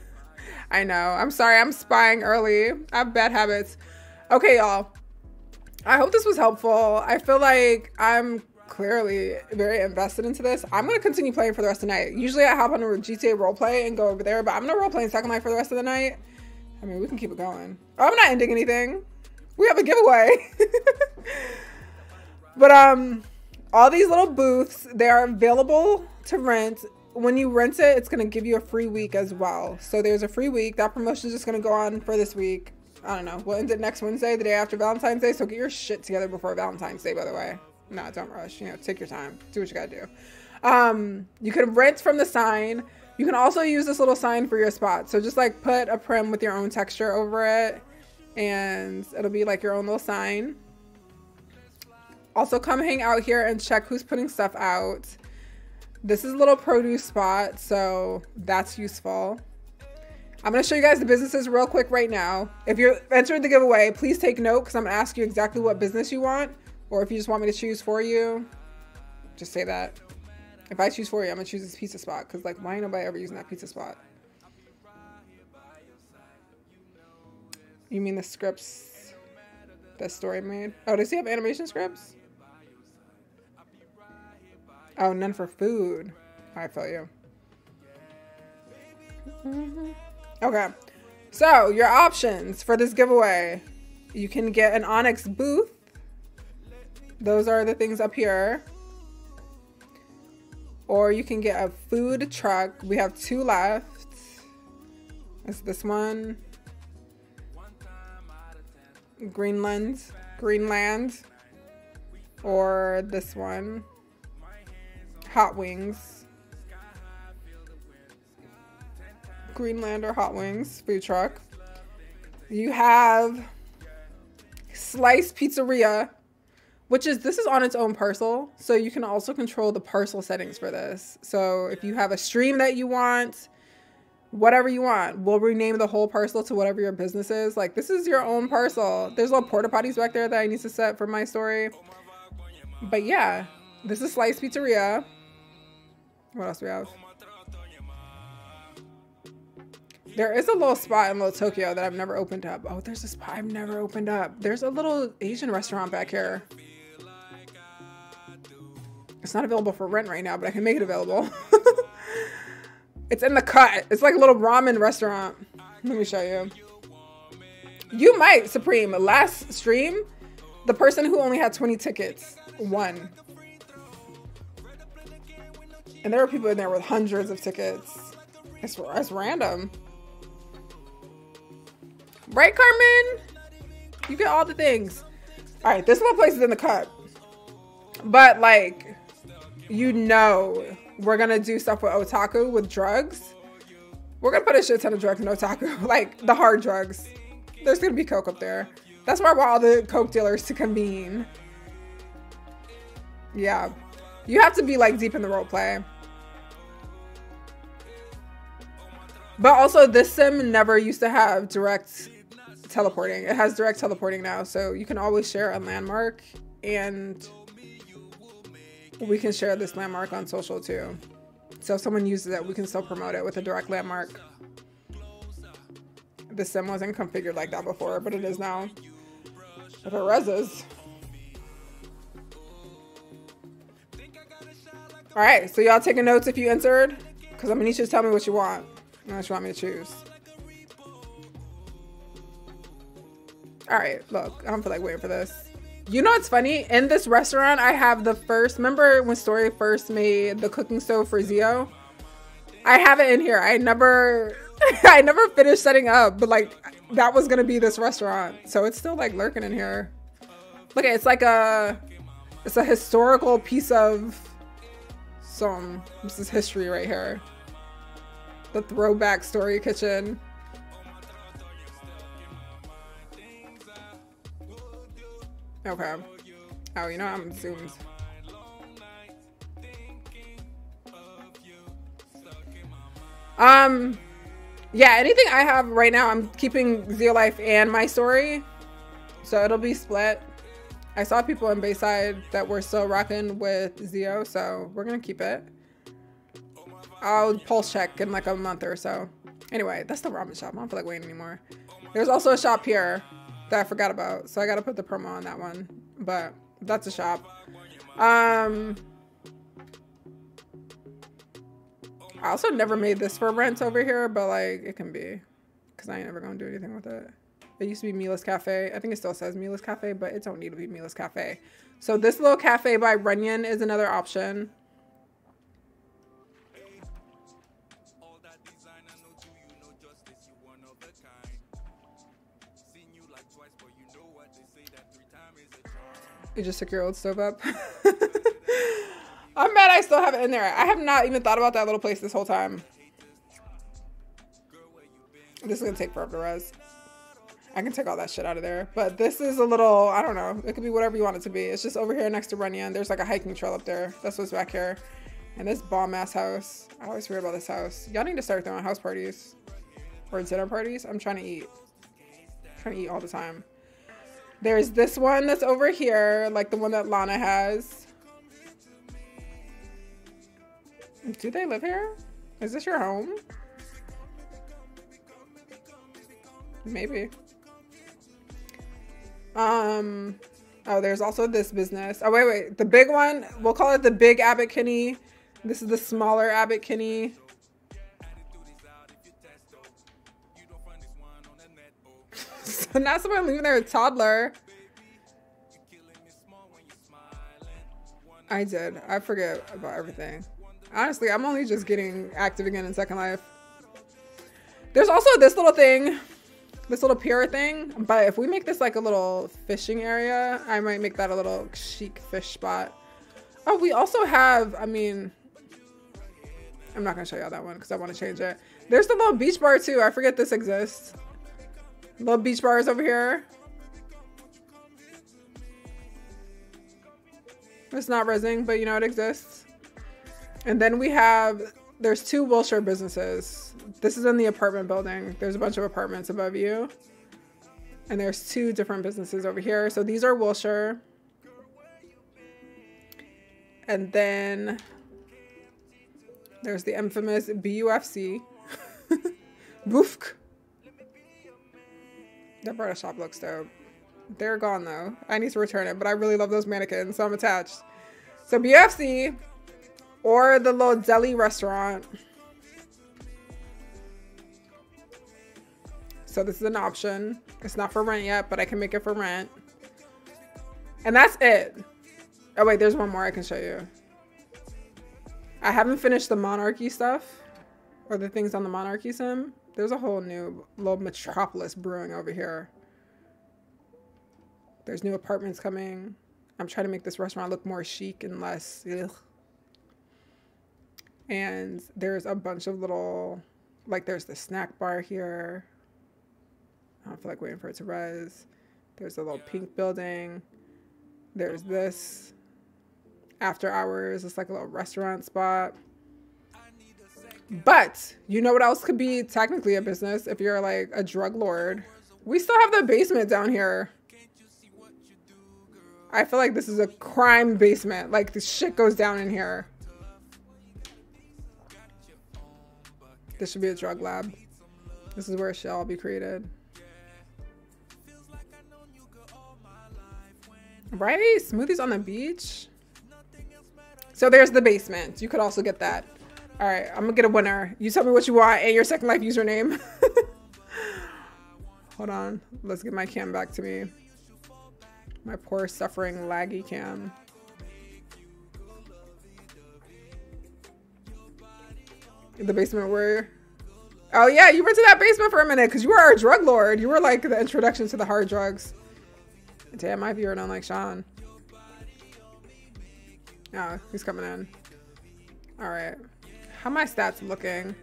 I know. I'm sorry. I'm spying early. I have bad habits. Okay, y'all. I hope this was helpful. I feel like I'm clearly very invested into this. I'm going to continue playing for the rest of the night. Usually I hop on a GTA roleplay and go over there, but I'm going to roleplay in Second Life for the rest of the night. I mean, we can keep it going. Oh, I'm not ending anything. We have a giveaway. but um, all these little booths, they are available to rent when you rent it, it's gonna give you a free week as well. So there's a free week. That promotion is just gonna go on for this week. I don't know. We'll end it next Wednesday, the day after Valentine's Day. So get your shit together before Valentine's Day, by the way. No, don't rush. You know, take your time. Do what you gotta do. Um, you can rent from the sign. You can also use this little sign for your spot. So just like put a prim with your own texture over it and it'll be like your own little sign. Also come hang out here and check who's putting stuff out. This is a little produce spot, so that's useful. I'm to show you guys the businesses real quick right now. If you're entering the giveaway, please take note because I'm to ask you exactly what business you want. Or if you just want me to choose for you, just say that. If I choose for you, I'm to choose this pizza spot because, like, why ain't nobody ever using that pizza spot? You mean the scripts that story made? Oh, does he have animation scripts? Oh, none for food. I feel you. Mm-hmm. Okay. So, your options for this giveaway. You can get an Onyx booth. Those are the things up here. Or you can get a food truck. We have two left. It's this one. Greenland. Greenland. Or this one. Hot Wings. Greenlander Hot Wings food truck. You have Slice Pizzeria, which is this is on its own parcel, so you can also control the parcel settings for this. So if you have a stream that you want, whatever you want, we'll rename the whole parcel to whatever your business is. Like this is your own parcel. There's little porta potties back there that I need to set for my story. But yeah, this is Slice Pizzeria. What else we have? There is a little spot in Little Tokyo that I've never opened up. Oh, there's a spot I've never opened up. There's a little Asian restaurant back here. It's not available for rent right now, but I can make it available. it's in the cut. It's like a little ramen restaurant. Let me show you. You might, Supreme. Last stream, the person who only had 20 tickets won. And there were people in there with hundreds of tickets. It's, it's random. Right, Carmen? You get all the things. All right, this little place is in the cut. But, like, you know we're going to do stuff with otaku, with drugs. We're going to put a shit ton of drugs in otaku. like, the hard drugs. There's going to be coke up there. That's where I want all the coke dealers to convene. Yeah. You have to be, like, deep in the role play. But also, this sim never used to have direct teleporting. It has direct teleporting now, so you can always share a landmark and we can share this landmark on social too. So if someone uses it, we can still promote it with a direct landmark. The sim wasn't configured like that before, but it is now. If it rezzes. All right, so y'all taking notes if you entered? Because I'm gonna need you to tell me what you want. What you want me to choose. All right, look, I don't feel like waiting for this. You know what's funny? In this restaurant, I have the first. Remember when Story first made the cooking stove for Zio? I have it in here. I never, I never finished setting up, but like that was gonna be this restaurant, so it's still like lurking in here. Look, it's like a, it's a historical piece of some. This is history right here. The throwback Story kitchen. Okay. Oh, you know I'm zoomed. Um, yeah, anything I have right now, I'm keeping Zio Life and my story. So it'll be split. I saw people in Bayside that were still rocking with Zio, so we're gonna keep it. I'll pulse check in like a month or so. Anyway, that's the ramen shop. I don't feel like waiting anymore. There's also a shop here that I forgot about. So I got to put the promo on that one. But that's a shop. Um, I also never made this for rent over here, but like it can be because I ain't never going to do anything with it. It used to be Meela's Cafe. I think it still says Meela's Cafe, but it don't need to be Meela's Cafe. So this little cafe by Runyon is another option. You just took your old stove up. I'm mad I still have it in there. I have not even thought about that little place this whole time. This is gonna take forever to rez. I can take all that shit out of there. But this is a little, I don't know. It could be whatever you want it to be. It's just over here next to Runyon. There's like a hiking trail up there. That's what's back here. And this bomb ass house. I always forget about this house. Y'all need to start throwing house parties. Or dinner parties. I'm trying to eat. I'm trying to eat all the time. There's this one that's over here, like the one that Lana has. Do they live here? Is this your home? Maybe. Um, oh, there's also this business. Oh, wait, wait. The big one, we'll call it the big Abbot Kinney. This is the smaller Abbot Kinney. Now someone leaving their toddler. I did. I forget about everything. Honestly, I'm only just getting active again in Second Life. There's also this little thing, this little pier thing. But if we make this like a little fishing area, I might make that a little chic fish spot. Oh, we also have, I mean, I'm not going to show y'all that one because I want to change it. There's the little beach bar too. I forget this exists. Little beach bars over here. It's not rezzing, but you know it exists. And then we have, there's two Wilshire businesses. This is in the apartment building. There's a bunch of apartments above you. And there's two different businesses over here. So these are Wilshire. And then there's the infamous BUFC. Boofk. That bridal shop looks dope. They're gone though. I need to return it, but I really love those mannequins, so I'm attached. So BFC or the little deli restaurant. So this is an option. It's not for rent yet, but I can make it for rent. And that's it. Oh wait, there's one more I can show you. I haven't finished the monarchy stuff or the things on the monarchy sim. There's a whole new little metropolis brewing over here. There's new apartments coming. I'm trying to make this restaurant look more chic and less. Ugh. And there's a bunch of little, like there's the snack bar here. I don't feel like waiting for it to rez. There's a little pink building. There's this after hours. It's like a little restaurant spot. But you know what else could be technically a business if you're like a drug lord? We still have the basement down here. I feel like this is a crime basement. Like the shit goes down in here. This should be a drug lab. This is where it should all be created. Right? Smoothies on the beach? So there's the basement. You could also get that. All right, I'm gonna get a winner. You tell me what you want and your Second Life username. Hold on. Let's get my cam back to me. My poor suffering laggy cam. The basement where... Oh yeah, you went to that basement for a minute because you were our drug lord. You were like the introduction to the hard drugs. Damn, my viewer don't like Sean. Oh, he's coming in. Alright. How my stats looking?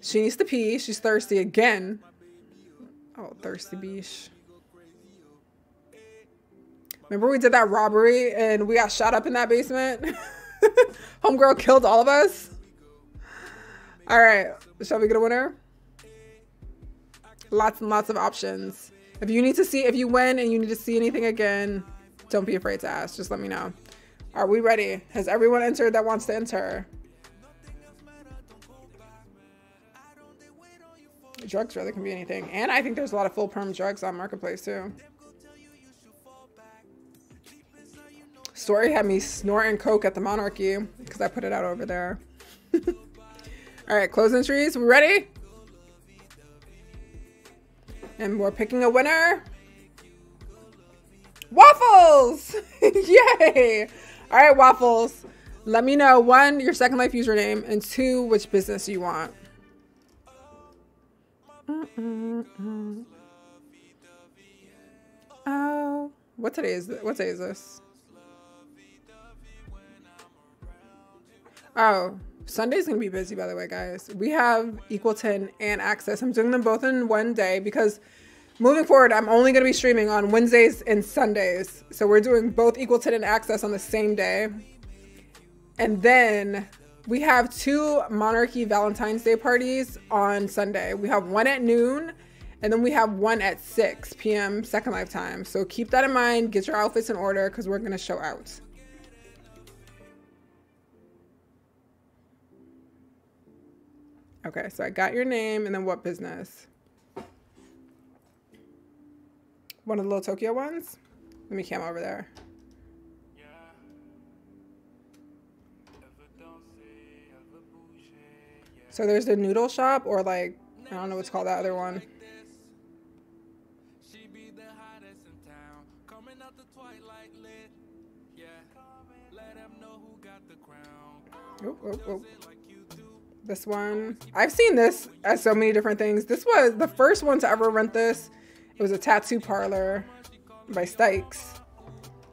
She needs to pee. She's thirsty again. Oh, thirsty beach. Remember we did that robbery and we got shot up in that basement? Homegirl killed all of us? Alright, shall we get a winner? Lots and lots of options. If you need to see, if you win and you need to see anything again, don't be afraid to ask. Just let me know. Are we ready? Has everyone entered that wants to enter? Drugs really can be anything. And I think there's a lot of full perm drugs on Marketplace too. Story had me snorting coke at the Monarchy because I put it out over there. All right, closing trees. We ready? And we're picking a winner. Waffles! Yay! All right, Waffles. Let me know one, your Second Life username, and two, which business you want. Oh, what today is this? What day is this? Oh, Sunday's gonna be busy, by the way, guys. We have Equalton and Access. I'm doing them both in one day because moving forward, I'm only gonna be streaming on Wednesdays and Sundays. So we're doing both Equalton and Access on the same day. And then we have two Monarchy Valentine's Day parties on Sunday. We have one at noon and then we have one at 6 p.m. Second Life time. So keep that in mind. Get your outfits in order because we're gonna show out. Okay, so I got your name and then what business? One of the little Tokyo ones? Let me cam over there. So there's the noodle shop or like, I don't know what's called that other one. Oh, oh, oh this one. I've seen this as so many different things. This was the first one to ever rent this. It was a tattoo parlor by Stykes.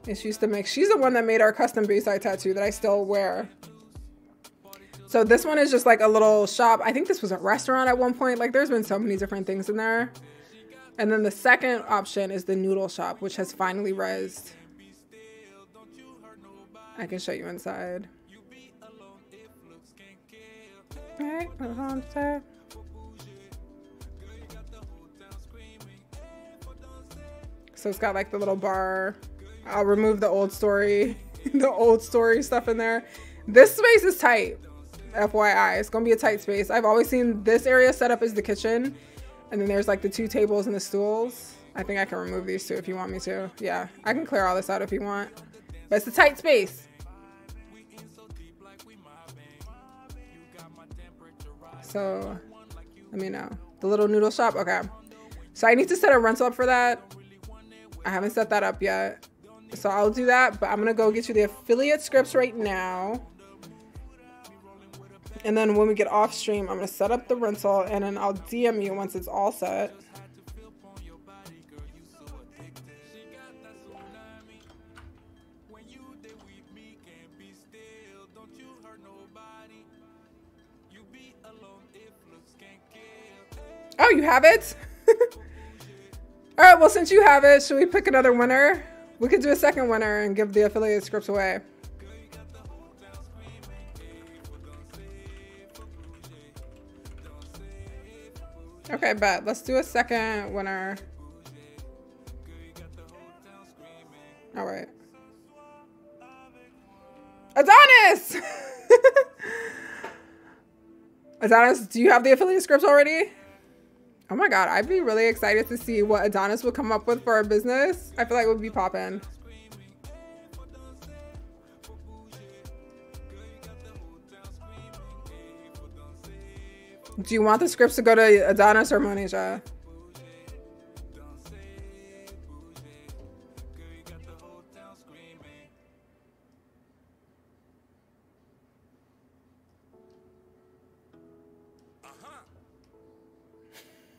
And she used to make, she's the one that made our custom Bayside tattoo that I still wear. So this one is just like a little shop. I think this was a restaurant at one point. Like there's been so many different things in there. And then the second option is the noodle shop, which has finally rezzed. I can show you inside. Alright, on So it's got like the little bar. I'll remove the old story, the old story stuff in there. This space is tight, FYI. It's gonna be a tight space. I've always seen this area set up as the kitchen. And then there's like the two tables and the stools. I think I can remove these two if you want me to. Yeah, I can clear all this out if you want. But it's a tight space. So let me know. The little noodle shop? Okay. So I need to set a rental up for that. I haven't set that up yet. So I'll do that, but I'm gonna go get you the affiliate scripts right now. And then when we get off stream, I'm gonna set up the rental and then I'll DM you once it's all set. Oh, you have it? All right, well, since you have it, should we pick another winner? We could do a second winner and give the affiliate scripts away. Okay, but Let's do a second winner. All right. Adonis! Adonis, do you have the affiliate scripts already? Oh my god, I'd be really excited to see what Adonis would come up with for our business. I feel like it would be popping. Do you want the scripts to go to Adonis or Monisha?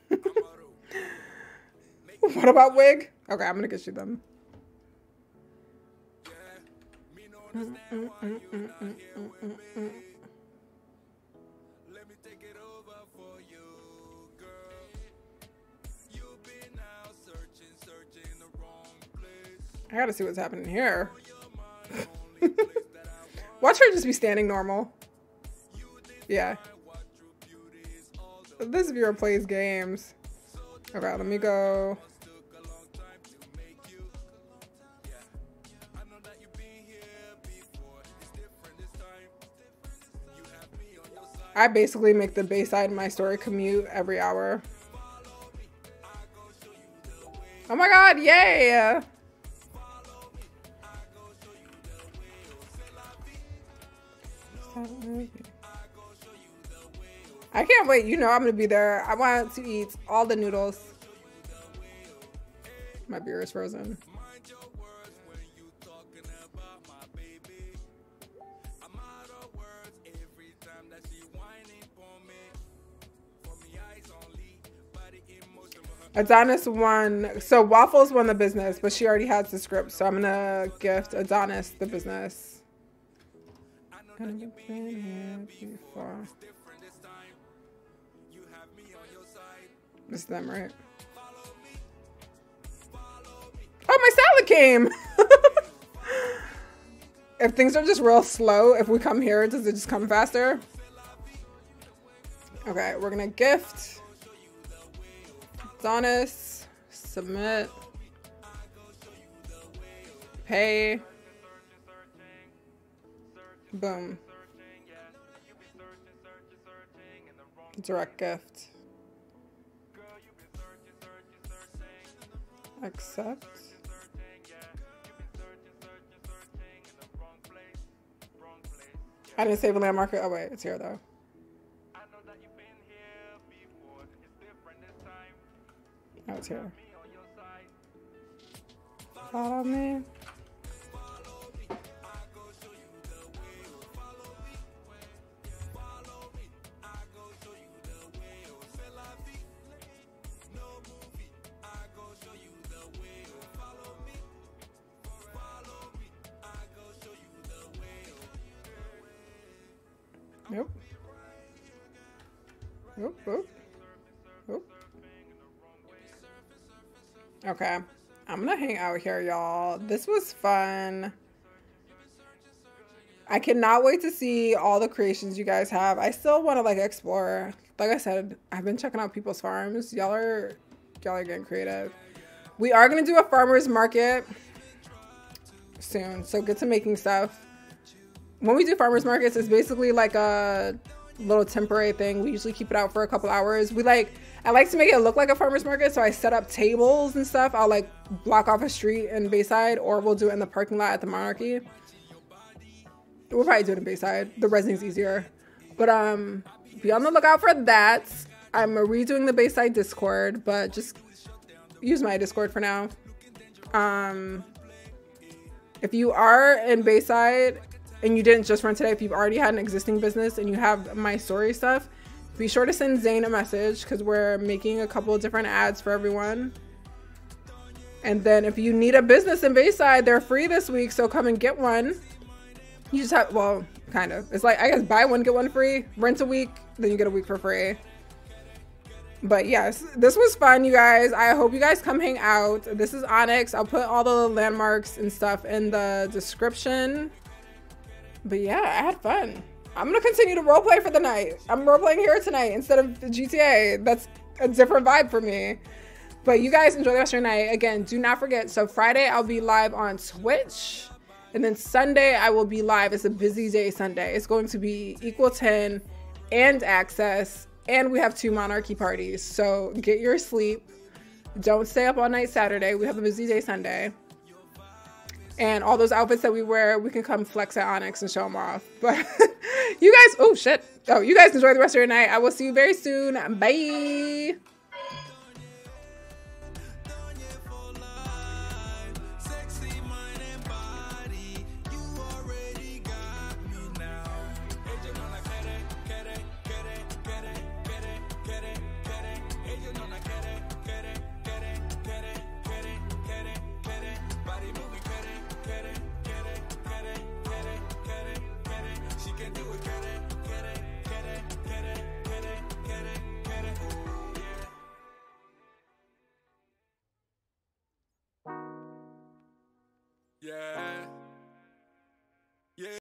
what about wig? Okay, I'm gonna get you them. I gotta see what's happening here. Watch her just be standing normal. Yeah. This viewer plays games. Okay, let me go. I basically make the Bayside MyStory commute every hour. Oh my god, yay! I can't wait. You know I'm gonna be there. I want to eat all the noodles. My beer is frozen. Adonis won. So Waffles won the business, but she already has the script. So I'm gonna gift Adonis the business. This is them, right? Oh, my salad came! if things are just real slow, if we come here, does it just come faster? Okay, we're gonna gift. Adonis. Submit. Pay. Boom. Direct gift. Accept. I didn't save a landmark. Oh wait, it's here though. Oh, it's here. Follow me. Okay. I'm gonna hang out here, y'all. This was fun. I cannot wait to see all the creations you guys have. I still want to like explore. Like I said, I've been checking out people's farms. Y'all are y'all are getting creative. We are gonna do a farmer's market soon. So get to making stuff when we do farmers markets, it's basically like a little temporary thing. We usually keep it out for a couple hours. We like, I like to make it look like a farmer's market. So I set up tables and stuff. I'll like block off a street in Bayside or we'll do it in the parking lot at the Monarchy. We'll probably do it in Bayside. The rezzing's easier. But um, be on the lookout for that. I'm redoing the Bayside Discord, but just use my Discord for now. Um, if you are in Bayside and you didn't just run today, if you've already had an existing business and you have MyStory stuff, be sure to send Zane a message because we're making a couple of different ads for everyone. And then if you need a business in Bayside, they're free this week, so come and get one. You just have, well, kind of. It's like, I guess buy one, get one free. Rent a week, then you get a week for free. But yes, this was fun, you guys. I hope you guys come hang out. This is Onyx. I'll put all the landmarks and stuff in the description. But yeah, I had fun. I'm gonna continue to roleplay for the night. I'm roleplaying here tonight instead of the GTA. That's a different vibe for me. But you guys enjoy the rest of your night. Again, do not forget. So Friday I'll be live on Twitch. And then Sunday I will be live. It's a busy day Sunday. It's going to be equal 10 and access. And we have two monarchy parties. So get your sleep. Don't stay up all night Saturday. We have a busy day Sunday. And all those outfits that we wear, we can come flex at Onyx and show them off. But you guys, oh shit. Oh, you guys enjoy the rest of your night. I will see you very soon. Bye. Yeah.